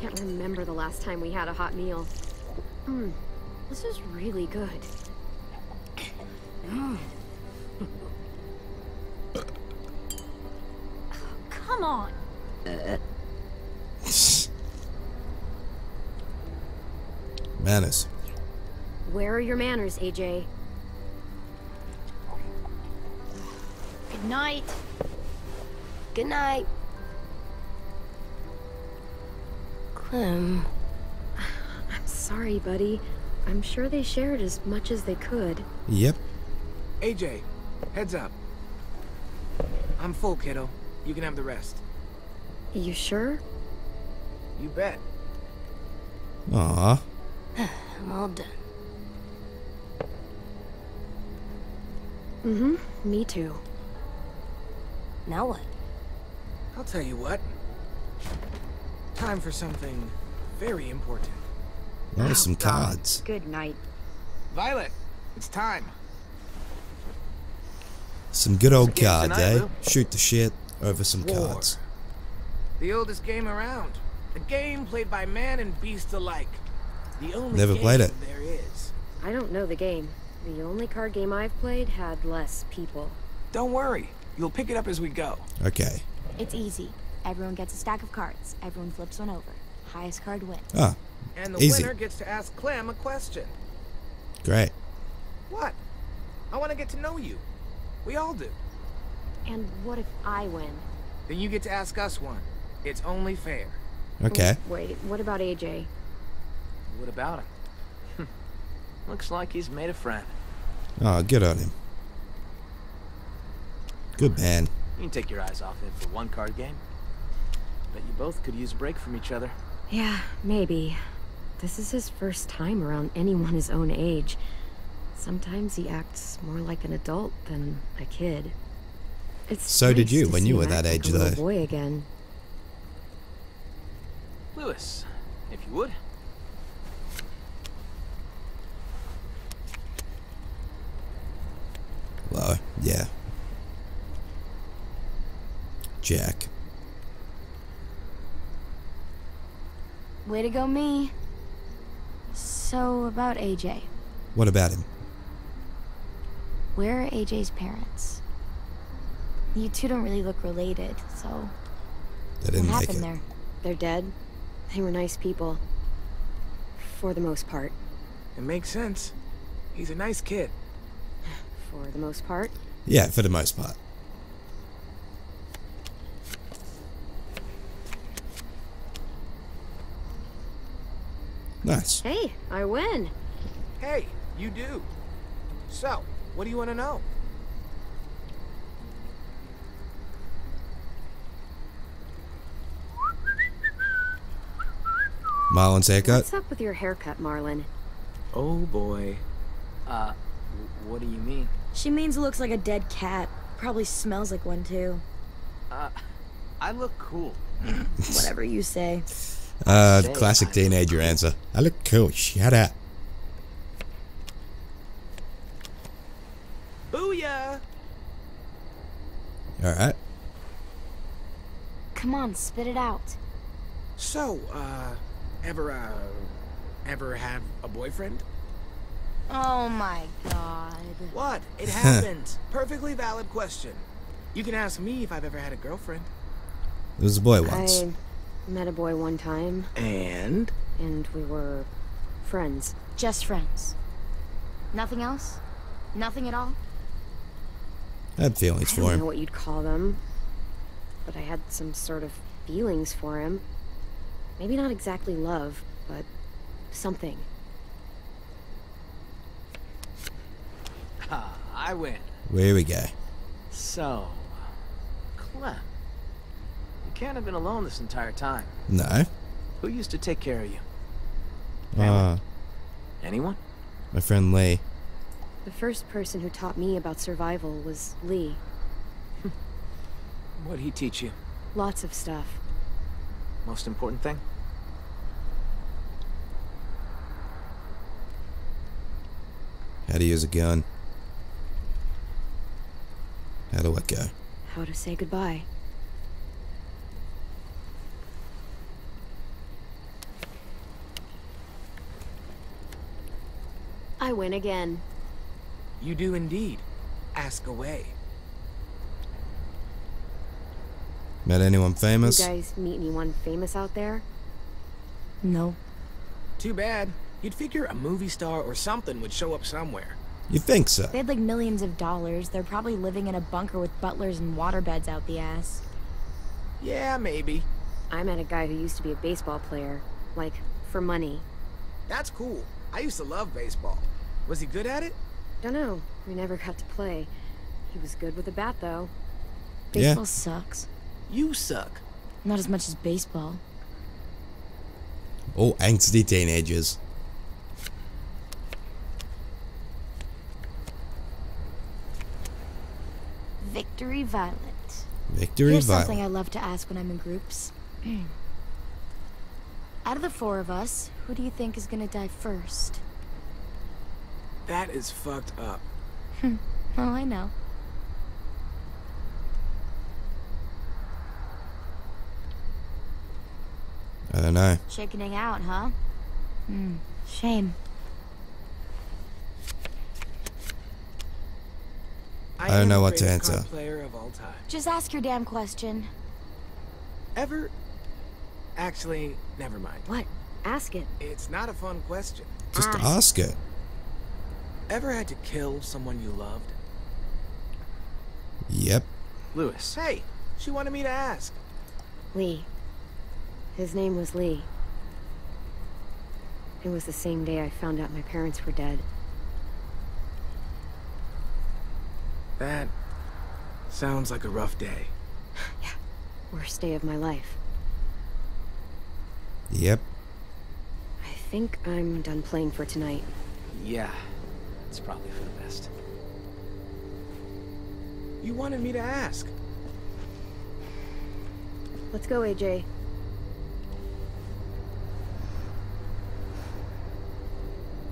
Can't remember the last time we had a hot meal. Mmm. This is really good. Mm. Come on. Manners. Where are your manners, AJ? Good night. Good night. Clem. I'm sorry, buddy. I'm sure they shared as much as they could. Yep. AJ, heads up. I'm full, kiddo. You can have the rest. You sure? You bet. Aw. (sighs) I'm all done. Mm-hmm. Me too. Now what? I'll tell you what. Time for something very important. Oh, some cards. Good night. Violet, it's time. Some good old game cards, tonight, eh? Lou? Shoot the shit over some War. cards. The oldest game around. A game played by man and beast alike. The only Never game played it. there is. I don't know the game. The only card game I've played had less people. Don't worry. You'll pick it up as we go. Okay. It's easy. Everyone gets a stack of cards. Everyone flips one over. Highest card wins. Ah, And the Easy. winner gets to ask Clem a question. great. What? I want to get to know you. We all do. And what if I win? Then you get to ask us one. It's only fair. Okay. Wait, what about AJ? What about him? Looks like he's made a friend. Oh, good on him. Good man. You can take your eyes off him for one card game. Bet you both could use a break from each other. Yeah, maybe. This is his first time around anyone his own age. Sometimes he acts more like an adult than a kid. It's So did you when you were that age, like a though. boy again. Louis, if you would. Well, yeah. Jack. Way to go, me. So, about AJ. What about him? Where are AJ's parents? You two don't really look related, so. They didn't what make happened it. there? They're dead. They were nice people. For the most part. It makes sense. He's a nice kid. (sighs) For the most part. Yeah, for the most part. Nice. Hey, I win. Hey, you do. So, what do you want to know? Marlon's haircut. What's up with your haircut, Marlon? Oh boy. Uh, what do you mean? She means it looks like a dead cat. Probably smells like one too. Uh, I look cool. (laughs) Whatever you say. (laughs) Uh, Say classic I- teenager answer. I look cool. Shut up. Booyah! Alright. Come on, spit it out. So, uh, ever, uh, ever have a boyfriend? Oh my god. What? It (laughs) happened. Perfectly valid question. You can ask me if I've ever had a girlfriend. There was a boy once. I met a boy one time, And? and we were friends. Just friends. Nothing else? Nothing at all? I had feelings I for don't know what you'd call them, but I had some sort of feelings for him. Maybe not exactly love, but something. Ah, I win. Here we go. So, Clem, you can't have been alone this entire time. No. Who used to take care of you? Uh, Anyone? my friend Lee. The first person who taught me about survival was Lee. (laughs) What'd he teach you? Lots of stuff. Most important thing? How to use a gun. How to let go. How to say goodbye. I win again. You do indeed. Ask away. Met anyone You famous? guys meet anyone famous out there? No. Too bad. You'd figure a movie star or something would show up somewhere. You think so? They had like millions of dollars. They're probably living in a bunker with butlers and waterbeds out the ass. Yeah, maybe. I met a guy who used to be a baseball player. Like, for money. That's cool. I used to love baseball. Was he good at it? Dunno. We never got to play. He was good with a bat, though. Baseball Yeah. sucks. You suck. Not as much as baseball. Oh, angsty teenagers. Victory Violet. Victory Here's Violet. something I love to ask when I'm in groups. Hmm. Out of the four of us, who do you think is gonna die first? That is fucked up. oh, I know. I don't know. Chickening out, huh? Hmm. Shame. I don't know what to answer. Player of all time. Just ask your damn question. Ever? Actually, never mind. What? Ask it. It's not a fun question. Just ask it. Ever had to kill someone you loved? Yep. Louis. Hey, she wanted me to ask. Lee. His name was Lee. It was the same day I found out my parents were dead. That sounds like a rough day. (sighs) Yeah, worst day of my life. Yep. I think I'm done playing for tonight. Yeah, it's probably for the best. You wanted me to ask. Let's go, AJ.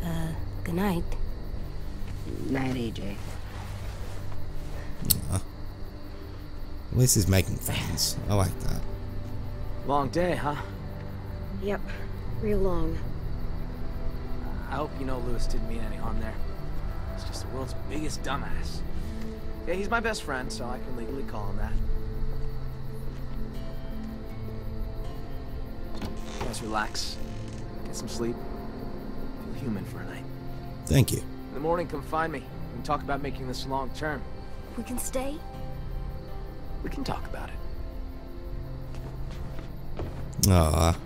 Uh, good night. Night, AJ. At least he's making friends. I like that. Long day, huh? Yep. Real long. I hope you know Lewis didn't mean any harm there. He's just the world's biggest dumbass. Yeah, he's my best friend, so I can legally call him that. You guys relax. Get some sleep. Feel human for a night. Thank you. In the morning, come find me. We can talk about making this long term. We can stay? We can talk about it. Aw.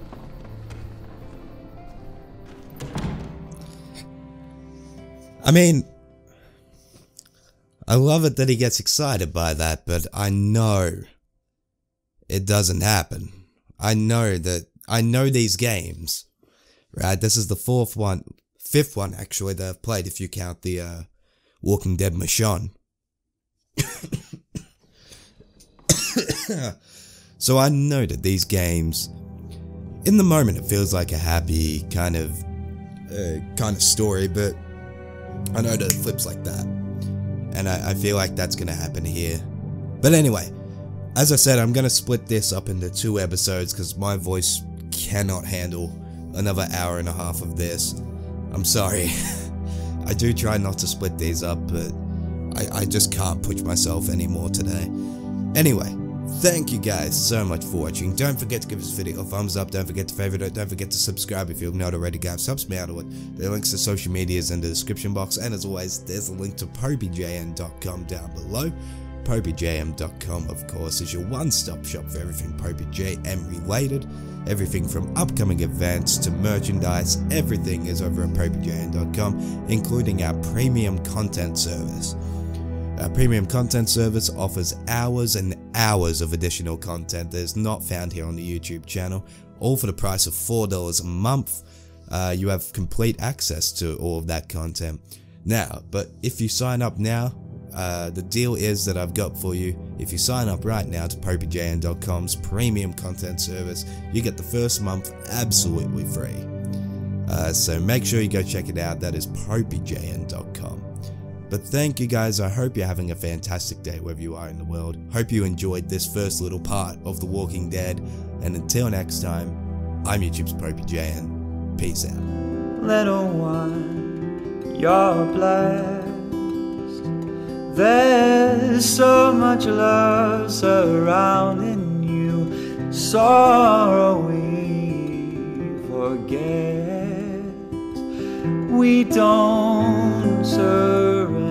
I mean, I love it that he gets excited by that, but I know it doesn't happen. I know that, I know these games, right? This is the fourth one, fifth one actually that I've played if you count the uh, Walking Dead Michonne. (coughs) so I know that these games, in the moment, it feels like a happy kind of, uh, kind of story, but I know that it flips like that, and I, I feel like that's gonna happen here. But anyway, as I said, I'm gonna split this up into two episodes because my voice cannot handle another hour and a half of this. I'm sorry. (laughs) I do try not to split these up, but I, I just can't push myself anymore today. Anyway, thank you guys so much for watching. Don't forget to give this video a thumbs up. Don't forget to favorite it. Don't forget to subscribe if you've not already, guys. Helps me out a lot. The links to social media is in the description box. And as always, there's a link to popeyjn.com down below. PopeyJN.com, of course, is your one-stop shop for everything PopeyJN related. Everything from upcoming events to merchandise, everything is over at PopeyJN.com, including our premium content service. Our premium content service offers hours and hours of additional content that is not found here on the YouTube channel, all for the price of $4 a month. Uh, you have complete access to all of that content. Now, but if you sign up now, uh, the deal is that I've got for you. If you sign up right now to PopeyJN.com's premium content service, you get the first month absolutely free. Uh, so make sure you go check it out. That is PopeyJN.com. But thank you guys. I hope you're having a fantastic day wherever you are in the world. Hope you enjoyed this first little part of The Walking Dead. And until next time, I'm YouTube's PopeyJN. Peace out. Little one, you're blessed. There's so much love surrounding you, sorrow we forget we don't serve.